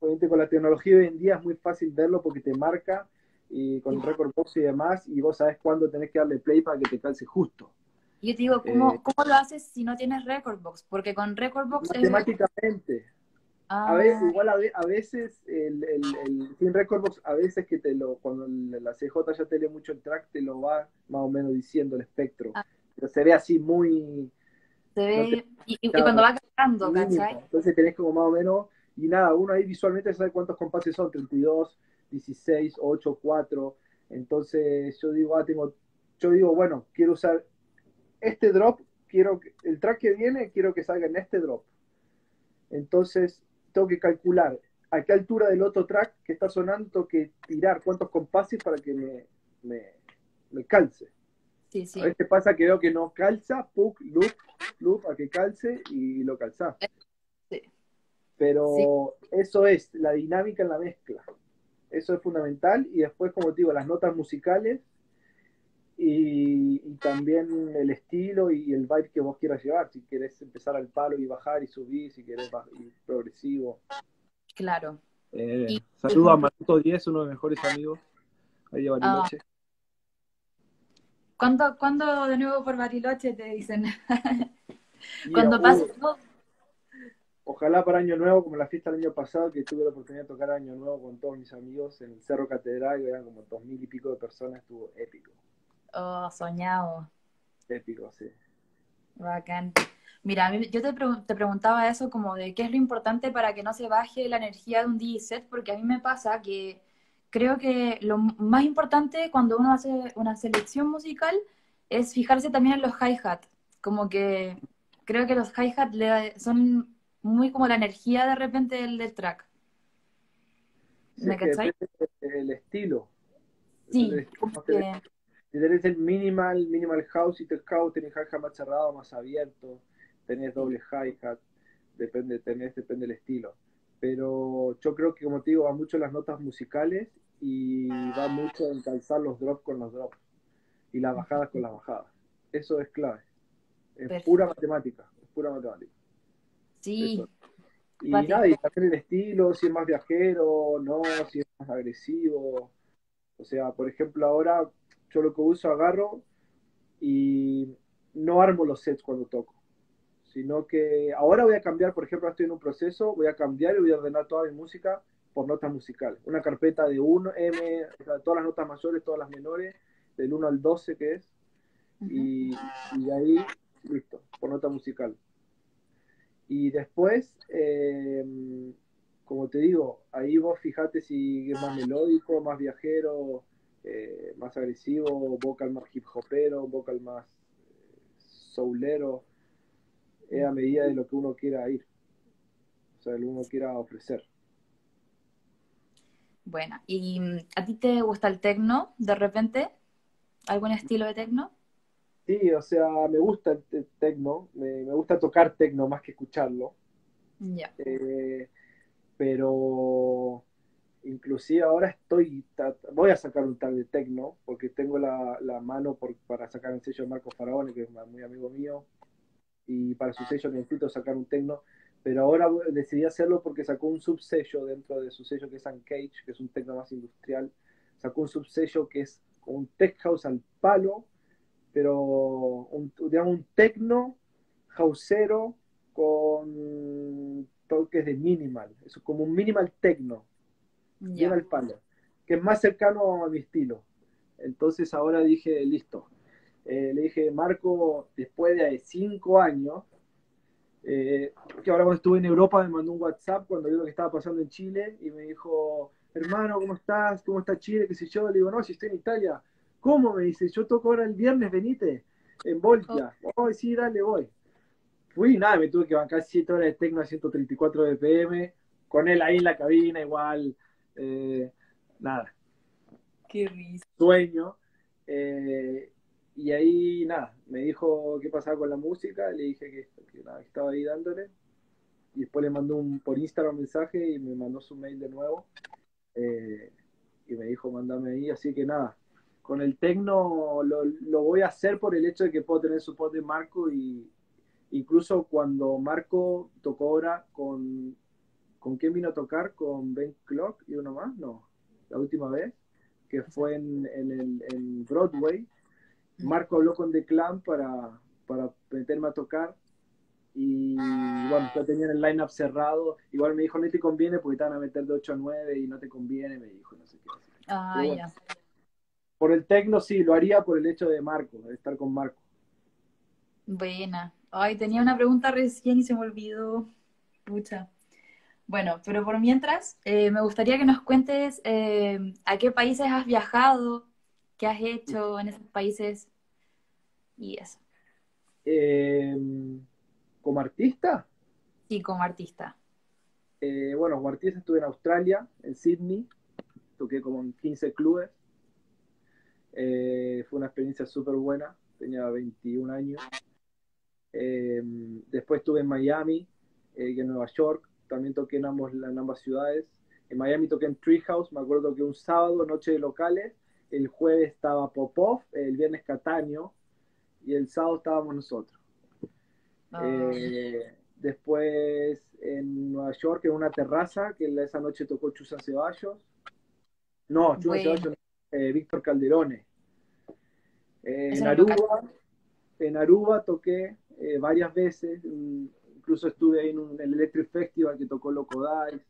obviamente con la tecnología hoy en día es muy fácil verlo porque te marca y con el record box y demás, y vos sabés cuándo tenés que darle play para que te calce justo. Yo te digo, ¿cómo, eh, ¿cómo lo haces si no tienes Recordbox? Porque con Recordbox Matemáticamente. A veces, ah. igual a, veces, el, el, el, sin Recordbox, a veces que te lo, cuando la CJ ya te lee mucho el track, te lo va más o menos diciendo el espectro. Ah. Pero se ve así muy... Se ve, y, cuando va cargando, ¿cachai? Entonces tenés como más o menos, y nada, uno ahí visualmente sabe cuántos compases son, 32, 16, 8, 4. Entonces yo digo, ah, tengo, yo digo, bueno, quiero usar este drop, quiero el track que viene, quiero que salga en este drop. Entonces, tengo que calcular a qué altura del otro track que está sonando, tengo que tirar cuántos compases para que me, me, calce. Sí, sí. A veces pasa que veo que no calza, puk, loop, loop, a que calce y lo calza. Sí. Pero eso es la dinámica en la mezcla. Eso es fundamental. Y después, como te digo, las notas musicales y, también el estilo y el vibe que vos quieras llevar, si querés empezar al palo y bajar y subir, si querés ir progresivo. Claro. Eh, saludo a Maruto 10, uno de mis mejores amigos, ahí de Bariloche. Ah. ¿Cuándo, de nuevo por Bariloche te dicen? Cuando pases Ojalá para Año Nuevo, como la fiesta del año pasado, que tuve la oportunidad de tocar Año Nuevo con todos mis amigos en el Cerro Catedral, que eran como dos mil y pico de personas, estuvo épico. Oh, soñado. Épico, sí. Bacán. Mira, yo te, te, preguntaba eso como de qué es lo importante para que no se baje la energía de un DJ set, porque a mí me pasa que creo que lo más importante cuando uno hace una selección musical es fijarse también en los hi-hat. Como que creo que los hi-hat son muy como la energía de repente del, del track. El estilo. Sí. Tenés el minimal, minimal house y te house, tenés hi-hat más cerrado, más abierto, tenés doble hi-hat, depende, tenés, depende del estilo. Pero yo creo que, como te digo, va mucho las notas musicales y va mucho en calzar los drops con los drops y las bajadas con las bajadas. Eso es clave. Es pura matemática, es pura matemática. Sí. Y nada, y también el estilo, si es más viajero, no, si es más agresivo. O sea, por ejemplo, ahora yo lo que uso agarro y no armo los sets cuando toco. Sino que ahora voy a cambiar, por ejemplo, estoy en un proceso, voy a cambiar y voy a ordenar toda mi música por notas musicales. Una carpeta de 1, M, todas las notas mayores, todas las menores, del 1 al 12 que es. y, y ahí, listo, por nota musical. Y después, eh, como te digo, ahí vos fijate si es más melódico, más viajero, eh, más agresivo, vocal más hip hopero, vocal más eh, soulero, es a medida de lo que uno quiera ir, o sea, lo que uno quiera ofrecer. Bueno, ¿y mm, a ti te gusta el techno de repente? ¿Algún estilo de techno? Sí, o sea, me gusta el techno, me, gusta tocar techno más que escucharlo. Ya. Eh, pero inclusive ahora estoy, voy a sacar un tal de techno, porque tengo la, mano para sacar el sello de Marco Faraone, que es muy amigo mío, y para su sello necesito sacar un techno, pero ahora decidí hacerlo porque sacó un subsello dentro de su sello que es Uncage, que es un techno más industrial, sacó un subsello que es un tech house al palo, pero un, digamos un techno houseero con toques de minimal, eso como un minimal techno, lleva el palo, que es más cercano a mi estilo. Entonces ahora dije, listo. Eh, le dije, Marco, después de cinco años, eh, que ahora cuando estuve en Europa me mandó un WhatsApp cuando vio lo que estaba pasando en Chile y me dijo, hermano, ¿cómo estás? ¿Cómo está Chile? ¿Qué sé yo? Le digo, no, si estoy en Italia. ¿Cómo? Me dice, yo toco ahora el viernes, venite, en Volta. Oh, sí, dale, voy. Fui, nada, me tuve que bancar 7 horas de tecno a 134 BPM, con él ahí en la cabina, igual, eh, nada. Qué risa. Sueño. Eh, y ahí, nada, me dijo qué pasaba con la música, le dije que, estaba ahí dándole. Y después le mandó un, por Instagram un mensaje y me mandó su mail de nuevo. Eh, y me dijo, mandame ahí, así que nada, con el tecno lo, voy a hacer por el hecho de que puedo tener soporte de Marco y incluso cuando Marco tocó ahora con ¿con quién vino a tocar? Con Ben Clock y uno más, no, la última vez que fue en, en, Broadway. Marco habló con The Clan para, para meterme a tocar y bueno, ya tenían el line-up cerrado. Igual me dijo, no te conviene porque te van a meter de 8 a 9 y no te conviene, me dijo, no sé qué. Ah, ya por el tecno sí, lo haría por el hecho de Marco, de estar con Marco. Buena. Ay, tenía una pregunta recién y se me olvidó. Pucha. Bueno, pero por mientras, eh, me gustaría que nos cuentes eh, a qué países has viajado, qué has hecho en esos países y eso. Em, ¿Como artista? Sí, como artista. Eh, bueno, como artista estuve en Australia, en Sydney, toqué como en 15 clubes. Eh, fue una experiencia súper buena, tenía 21 años. Eh, después estuve en Miami y en Nueva York, también toqué en, ambos, en ambas ciudades. En Miami toqué en Treehouse, me acuerdo que un sábado, noche de locales, el jueves estaba Popov, el viernes Cataño y el sábado estábamos nosotros. Ah. después en Nueva York, en una terraza, que esa noche tocó Chusa Ceballos. No, Chusa Ceballos, Víctor Calderone. Eh, en, Aruba, en Aruba toqué eh, varias veces, incluso estuve ahí en, un, el Electric Festival que tocó Loco Dice.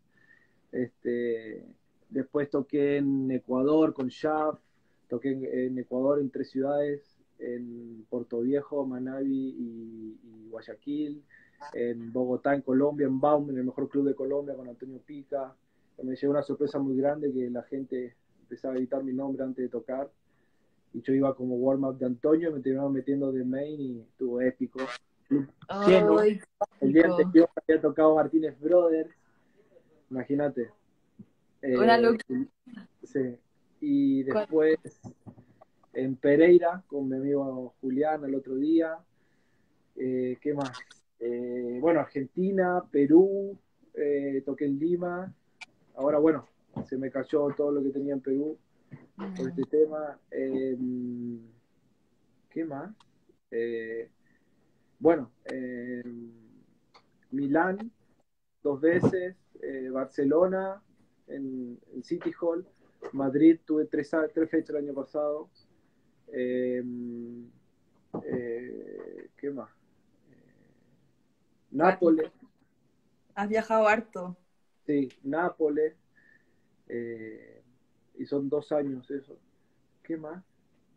Este, después toqué en Ecuador con Shaft, toqué en, Ecuador en tres ciudades, en Puerto Viejo, Manabi y, Guayaquil, en Bogotá, en Colombia, en Baum, en el mejor club de Colombia con Antonio Pica. Me llegó una sorpresa muy grande que la gente empezaba a editar mi nombre antes de tocar y yo iba como warm-up de Antonio, me terminaron metiendo de main y estuvo épico. Lleno, yo había tocado Martínez Brothers, imagínate. Una eh, Sí. Y después en Pereira con mi amigo Julián el otro día. Eh, ¿Qué más? Eh, bueno, Argentina, Perú, toqué en Lima. Ahora, bueno, se me cayó todo lo que tenía en Perú por este tema. Em, ¿Qué más? Bueno, em, Milán dos veces, Barcelona, en, City Hall. Madrid tuve tres, tres fechas el año pasado. Em, eh, ¿Qué más? Eh, Nápoles. Has viajado harto. Sí, Nápoles. Eh, y son dos años eso. ¿Qué más?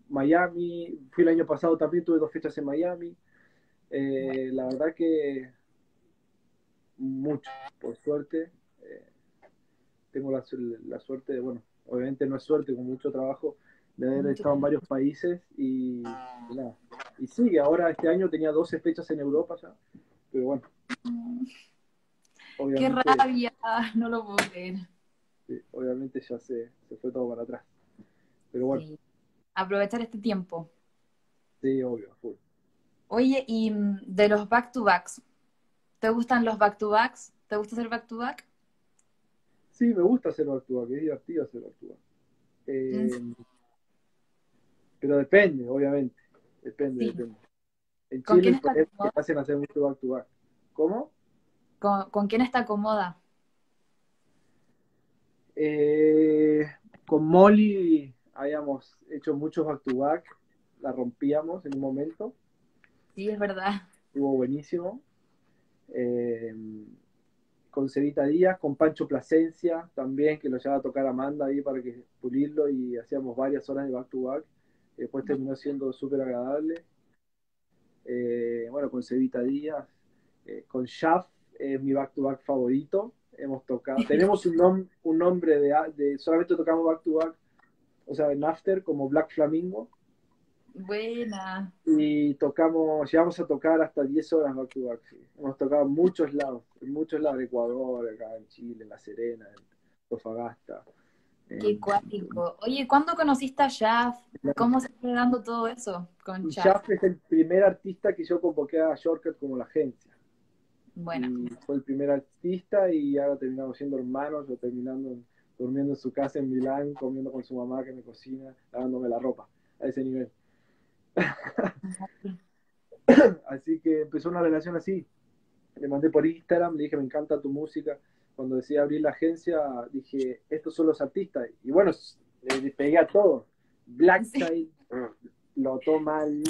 Miami. Fui el año pasado también, tuve dos fechas en Miami. La verdad que mucho, por suerte tengo la, suerte de, bueno, obviamente no es suerte, con mucho trabajo, de haber estado en varios países y, nada. Y sigue, ahora este año tenía 12 fechas en Europa ya, pero bueno. Qué rabia, no lo puedo creer. Sí, obviamente ya se, se, fue todo para atrás. Pero bueno. Aprovechar este tiempo. Sí, obvio, full. Oye, y mm, de los back-to-backs, ¿te gustan los back-to-backs? ¿Te gusta hacer back-to-back? Sí, me gusta hacer back-to-back, es divertido hacer back-to-back. Eh, pero depende, obviamente. Depende, depende. En ¿Con Chile quién está hacen hacer mucho back-to-back. ¿Cómo? ¿Con, quién está cómoda? Eh, con Molly habíamos hecho muchos back-to-back, la rompíamos en un momento. Sí, es verdad. Estuvo buenísimo. Eh, con Cevita Díaz, con Pancho Plasencia también, que lo llevaba a tocar Amanda ahí para que pulirlo y hacíamos varias horas de back-to-back. Después terminó siendo súper agradable. Eh, bueno, con Cevita Díaz, eh, con Shaft, es mi back-to-back favorito. Hemos tocado, tenemos un, un nombre de, de, solamente tocamos back-to-back, o sea, en After, como Black Flamingo. Buena. Y tocamos, llegamos a tocar hasta 10 horas back to back. Hemos tocado en muchos lados, en muchos lados de Ecuador, acá en Chile, en La Serena, en Tofagasta. Qué cuático. Oye, ¿cuándo conociste a Shaft? ¿Cómo se fue dando todo eso con Shaft? es el primer artista que yo convoqué a Shortcut como la agencia. Bueno. fue el primer artista y ahora terminamos siendo hermanos, o terminando durmiendo en su casa en Milán, comiendo con su mamá que me cocina, lavándome la ropa, a ese nivel. Así que empezó una relación así. Le mandé por Instagram, le dije, me encanta tu música. Cuando decía abrir la agencia, dije, estos son los artistas. Y bueno, le pegué a todos. Blackside, lo Mal,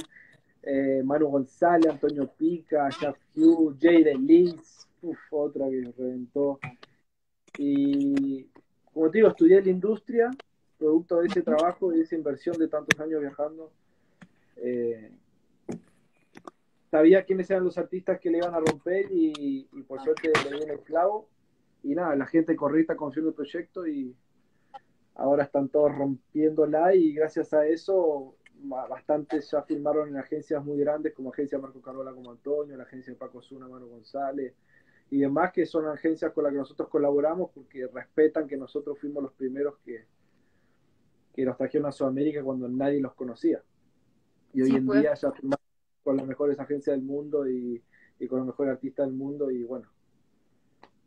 eh, Manu González, Antonio Pica, Jeff Hugh, Jade Liz, otra que reventó. Y como te digo, estudié la industria, producto de ese trabajo y de esa inversión de tantos años viajando eh, sabía quiénes eran los artistas que le iban a romper y, por suerte le di el clavo. Y nada, la gente correcta confió en el proyecto y ahora están todos rompiéndola y gracias a eso bastantes ya firmaron en agencias muy grandes como Agencia Marco Carola como Antonio, la agencia de Paco Zuna, Mano González y demás que son agencias con las que nosotros colaboramos porque respetan que nosotros fuimos los primeros que, que los trajeron a Sudamérica cuando nadie los conocía. Y hoy en pues. día ya con las mejores agencias del mundo y, con los mejores artistas del mundo y bueno,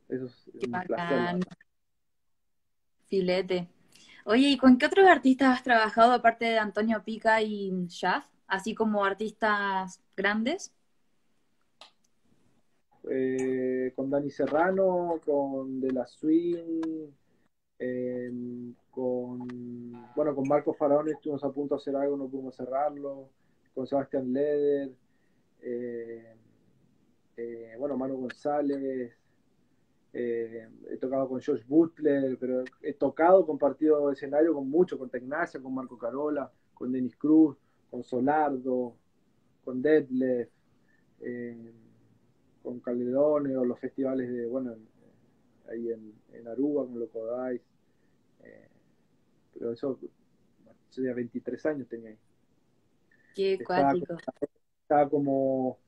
eso es un placer. Filete. Oye, ¿y con qué otros artistas has trabajado aparte de Antonio Pica y Shaf? Así como artistas grandes. Eh, con Dani Serrano, con De La Swing, em, con bueno con Marco Faraón estuvimos a punto de hacer algo, no pudimos cerrarlo, con Sebastián Leder, eh, eh, bueno, Manu González, eh, he tocado con Josh Butler, pero he tocado, compartido escenario con mucho, con Tecnacia, con Marco Carola, con Denis Cruz, con Solardo, con Deadlift, con Calderone o los festivales de, bueno, ahí en, en Aruba con Loco Dice pero eso, sería 23 años tenía ahí. Qué cuático. Estaba, como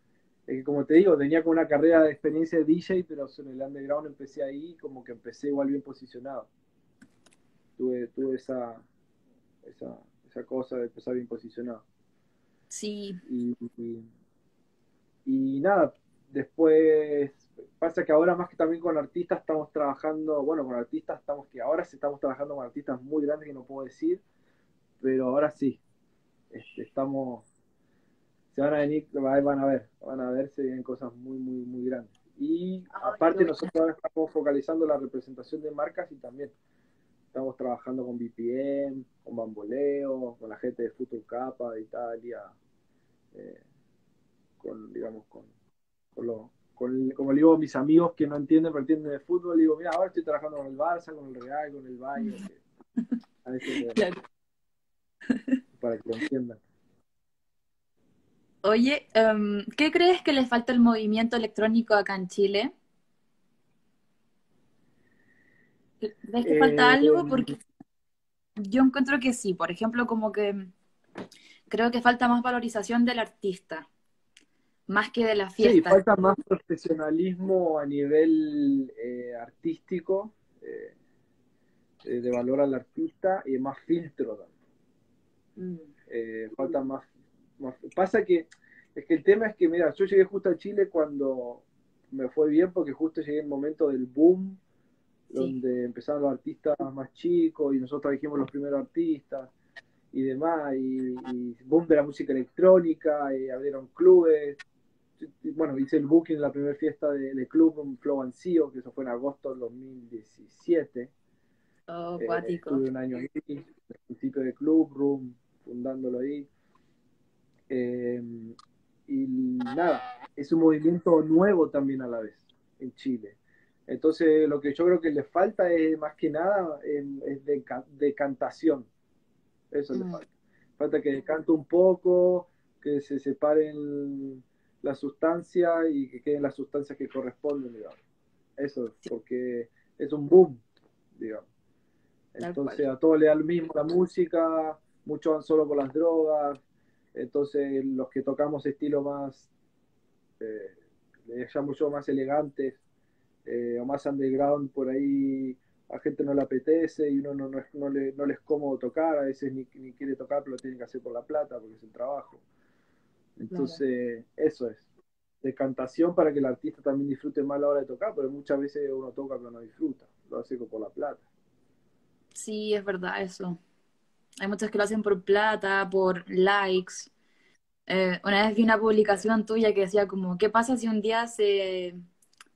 Es que como te digo, tenía como una carrera de experiencia de DJ, pero en el underground empecé ahí, como que empecé igual bien posicionado. Tuve, tuve esa, esa, esa cosa de empezar bien posicionado. Sí. Y, y, nada, después pasa que ahora más que también con artistas estamos trabajando, bueno, con artistas estamos que ahora sí estamos trabajando con artistas muy grandes que no puedo decir, pero ahora sí, este, estamos, se van a venir, van a ver, van a ver, se vienen cosas muy, muy, muy grandes. Y aparte nosotros ahora estamos focalizando la representación de marcas y también estamos trabajando con BPM, con Bamboleo, con la gente de Future Capa de Italia, eh, con, digamos, con, con, lo, con, como le digo mis amigos que no entienden, pero entienden de fútbol, digo, mira, ahora estoy trabajando con el Barça, con el Real, con el Bayern, a veces, para que lo entiendan. Oye, um, ¿qué crees que le falta al movimiento electrónico acá en Chile? ¿Ves que falta eh, algo? Porque yo encuentro que sí. Por ejemplo, como que creo que falta más valorización del artista, más que de la fiesta. Sí, falta más profesionalismo a nivel eh, artístico, eh, de valor al artista y más filtro también. Mm. falta más, más, Pasa que, es que el tema es que, mira, yo llegué justo a Chile cuando me fue bien porque justo llegué en el momento del boom donde empezaron los artistas más chicos y nosotros dijimos los primeros artistas y demás, y, boom de la música electrónica, y abrieron clubes. Bueno, hice el booking en la primera fiesta del de club Flow and CEO, que eso fue en agosto del 2017. Oh, eh, estuve un año ahí, el principio de club, room, fundándolo ahí. Eh, y nada, es un movimiento nuevo también a la vez en Chile. Entonces, lo que yo creo que le falta es más que nada es de, cantación. Eso le mm. falta. Falta que cante un poco, que se separen las sustancias y que queden las sustancias que corresponden, digamos. Eso, porque es un boom, digamos. Entonces, a todos le da lo mismo la música, muchos van solo por las drogas. Entonces, los que tocamos estilo más, eh, le llamo yo más elegantes, eh, o más underground por ahí a gente no le apetece y uno no, no, no, le, no les es cómodo tocar, a veces ni, ni, quiere tocar, pero lo tiene que hacer por la plata porque es el trabajo. Entonces, eso es. Decantación para que el artista también disfrute más la hora de tocar, pero muchas veces uno toca pero no disfruta, lo hace por la plata. Sí, es verdad eso. Hay muchos que lo hacen por plata, por likes. Eh, una vez vi una publicación tuya que decía como, ¿qué pasa si un día se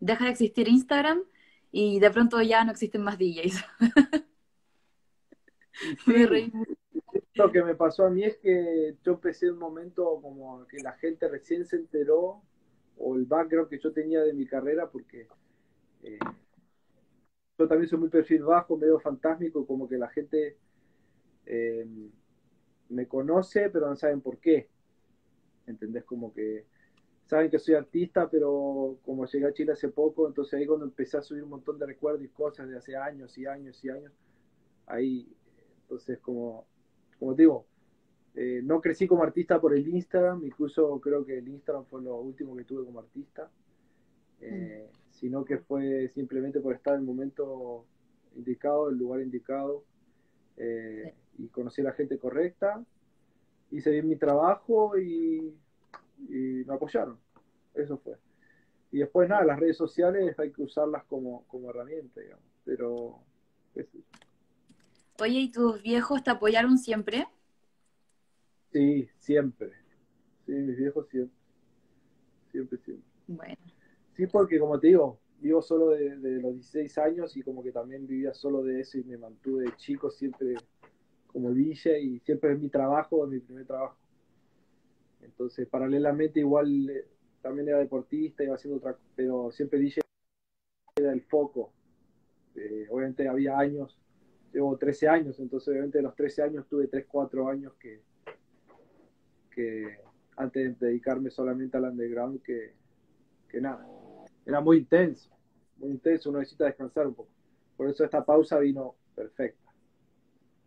deja de existir Instagram y de pronto ya no existen más DJs. lo que me pasó a mí es que yo empecé un momento como que la gente recién se enteró o el background que yo tenía de mi carrera porque eh, yo también soy muy perfil bajo, medio fantásmico, como que la gente eh, me conoce pero no saben por qué. ¿Entendés? Como que saben que soy artista, pero como llegué a Chile hace poco, entonces ahí cuando empecé a subir un montón de recuerdos y cosas de hace años y años y años, ahí, entonces como, como digo, eh, no crecí como artista por el Instagram, incluso creo que el Instagram fue lo último que tuve como artista, eh, mm. sino que fue simplemente por estar en el momento indicado, el lugar indicado, eh, y conocí a la gente correcta, hice bien mi trabajo y y me apoyaron. Eso fue. Y después nada, las redes sociales hay que usarlas como, como herramienta, digamos. Pero... Oye, ¿y tus viejos te apoyaron siempre? Sí, siempre. Sí, mis viejos siempre. Siempre, siempre. Bueno. Sí, porque como te digo, vivo solo de, de, los 16 años y como que también vivía solo de eso y me mantuve de chico siempre como DJ y siempre es mi trabajo, es mi primer trabajo. Entonces, paralelamente, igual eh, también era deportista, iba haciendo otra pero siempre dije era el foco. Eh, obviamente había años, llevo 13 años, entonces obviamente de los 13 años tuve 3, 4 años que, que antes de dedicarme solamente al underground, que, que nada, era muy intenso, muy intenso, uno necesita descansar un poco. Por eso esta pausa vino perfecta.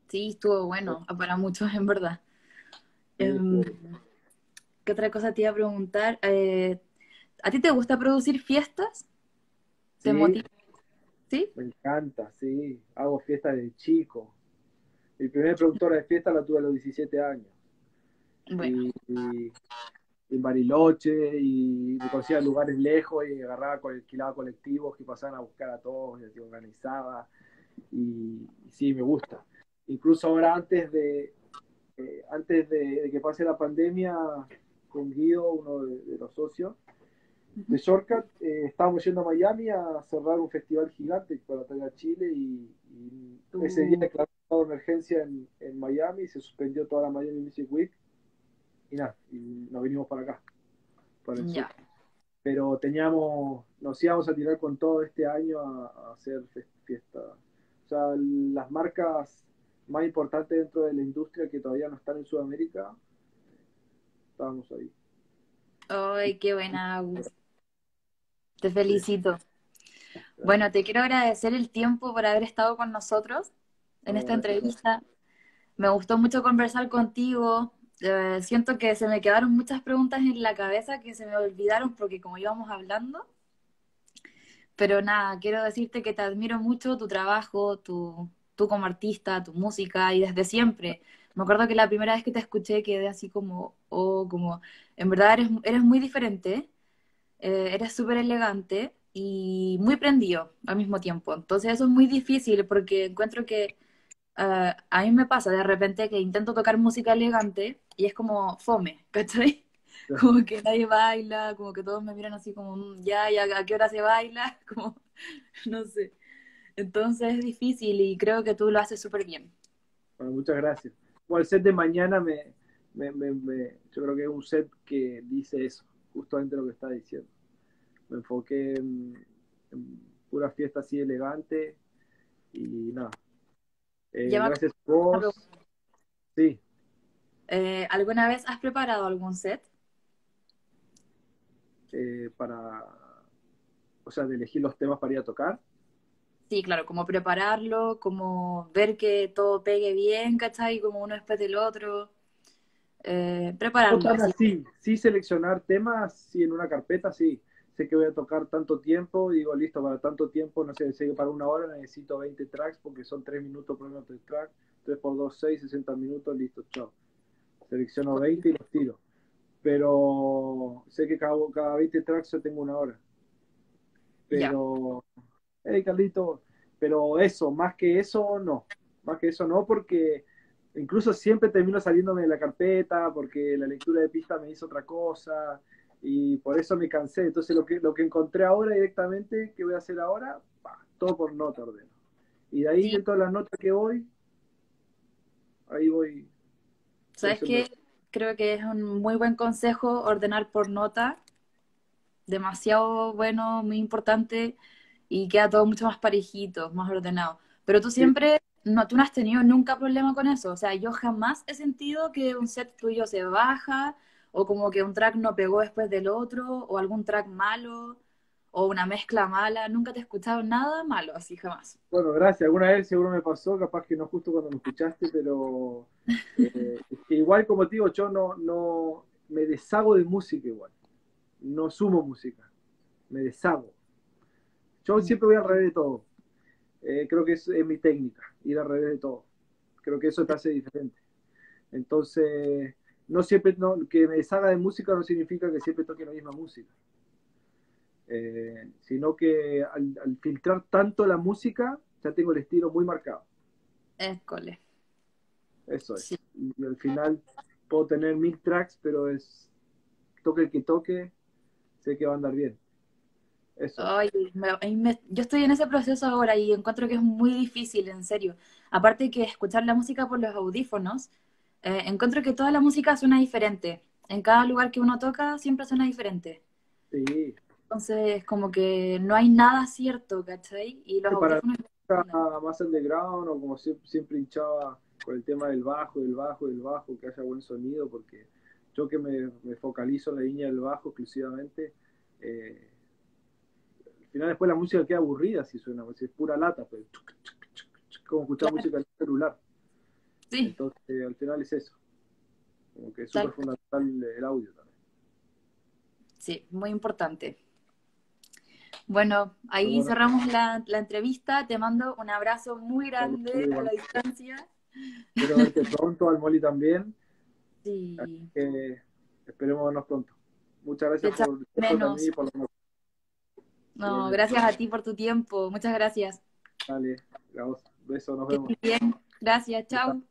Sí, estuvo bueno, para muchos en verdad. Em, ¿Qué otra cosa te iba a preguntar? Eh, ¿A ti te gusta producir fiestas? ¿Te Sí, motiva? ¿Sí? me encanta, sí. Hago fiestas de chico. Mi primera productora de fiesta la tuve a los 17 años. Bueno, Y, y- en Bariloche, y me conocía lugares lejos, y agarraba, alquilaba colectivos que pasaban a buscar a todos, y así organizaba. Y, y sí, me gusta. Incluso ahora antes de, eh, antes de, de que pase la pandemia, con Guido, uno de, de los socios de Shortcut, eh, estábamos yendo a Miami a cerrar un festival gigante para traer a Chile y, y ese día Uh. declaró emergencia en, en Miami, se suspendió toda la Miami Music Week y nada, y nos vinimos para acá, para el sur. Pero teníamos, nos íbamos a tirar con todo este año a, a hacer fiesta. O sea, las marcas más importantes dentro de la industria que todavía no están en Sudamérica, estábamos ahí. Ay, qué buena, Agus. Te felicito. Bueno, te quiero agradecer el tiempo por haber estado con nosotros en esta entrevista. Me gustó mucho conversar contigo. Eh, siento que se me quedaron muchas preguntas en la cabeza que se me olvidaron porque como íbamos hablando. Pero nada, quiero decirte que te admiro mucho tu trabajo, tu, tú como artista, tu música y desde siempre. Me acuerdo que la primera vez que te escuché quedé así como, oh, como, en verdad eres, eres muy diferente, eh, eres súper elegante y muy prendido al mismo tiempo. Entonces eso es muy difícil porque encuentro que eh, a mí me pasa de repente que intento tocar música elegante y es como fome, ¿cachai? Como que nadie baila, como que todos me miran así como, "Mm, ya, ya, ¿a qué hora se baila? Como, no sé. Entonces es difícil y creo que tú lo haces súper bien. Bueno, muchas gracias. Bueno, el set de mañana me, me, me- me- yo creo que es un set que dice eso, justamente lo que está diciendo. Me enfoqué en, en pura fiesta así elegante y nada. Eh, gracias a vos. Sí, Eh, ¿alguna vez has preparado algún set? eh, para, o sea, de elegir los temas para ir a tocar. Sí, claro, como prepararlo, como ver que todo pegue bien, ¿cachai? Como uno después del otro. Eh, prepararlo así, sí seleccionar temas, sí en una carpeta, sí. Sé que voy a tocar tanto tiempo, digo, listo, para tanto tiempo, no sé, sé que para una hora necesito 20 tracks porque son 3 minutos por de track, 3 por 2, 6, 60 minutos, listo, chao. Selecciono 20 y los tiro. Pero sé que cada, cada 20 tracks yo tengo una hora. Pero, hey, Carlito, pero eso, más que eso, no. Más que eso, no, porque incluso siempre termino saliéndome de la carpeta, porque la lectura de pista me hizo otra cosa, y por eso me cansé. Entonces, lo que, lo que encontré ahora directamente, que voy a hacer ahora, pa, todo por nota ordeno. Y de ahí, Sí. de todas las notas que voy, ahí voy. ¿Sabes qué? Creo que es un muy buen consejo ordenar por nota. Demasiado bueno, muy importante y queda todo mucho más parejito, más ordenado. Pero tú siempre, no, tú no has tenido nunca problema con eso. O sea, yo jamás he sentido que un set tuyo se baja o como que un track no pegó después del otro o algún track malo o una mezcla mala. Nunca te he escuchado nada malo, así jamás. Bueno, gracias. Alguna vez seguro me pasó, capaz que no justo cuando me escuchaste, pero eh, igual como te digo, yo no, no me deshago de música igual. No sumo música, me deshago. Yo siempre voy al revés de todo. Eh, creo que es, es mi técnica, ir al revés de todo. Creo que eso te hace diferente. Entonces, no siempre, no, que me deshaga de música no significa que siempre toque la misma música. Eh, sino que al, al filtrar tanto la música, ya tengo el estilo muy marcado. École. Eso es. Sí. Y al final puedo tener mil tracks, pero es toque el que toque, sé que va a andar bien. Eso. Ay, me- me- yo estoy en ese proceso ahora y encuentro que es muy difícil, en serio. Aparte que escuchar la música por los audífonos, eh, encuentro que toda la música suena diferente. En cada lugar que uno toca siempre suena diferente. Sí. Entonces, como que no hay nada cierto, ¿cachai? Y los para más underground o como siempre, siempre hinchaba con el tema del bajo, del bajo, del bajo, que haya buen sonido, porque yo que me, me focalizo en la línea del bajo exclusivamente, eh, al final después la música queda aburrida si suena, si es pura lata, pues, como escuchar Claro. música en el celular. Sí, Entonces, al final es eso. Como que es súper fundamental el audio también. Sí, muy importante. Bueno, ahí cerramos la, entrevista. Te mando un abrazo muy grande a la distancia. Quiero verte pronto, al Moli también. Sí. esperemos vernos pronto. Muchas gracias por, por, por lo No, gracias a ti por tu tiempo. Muchas gracias. Dale, beso, nos vemos. Bien, Gracias, chao.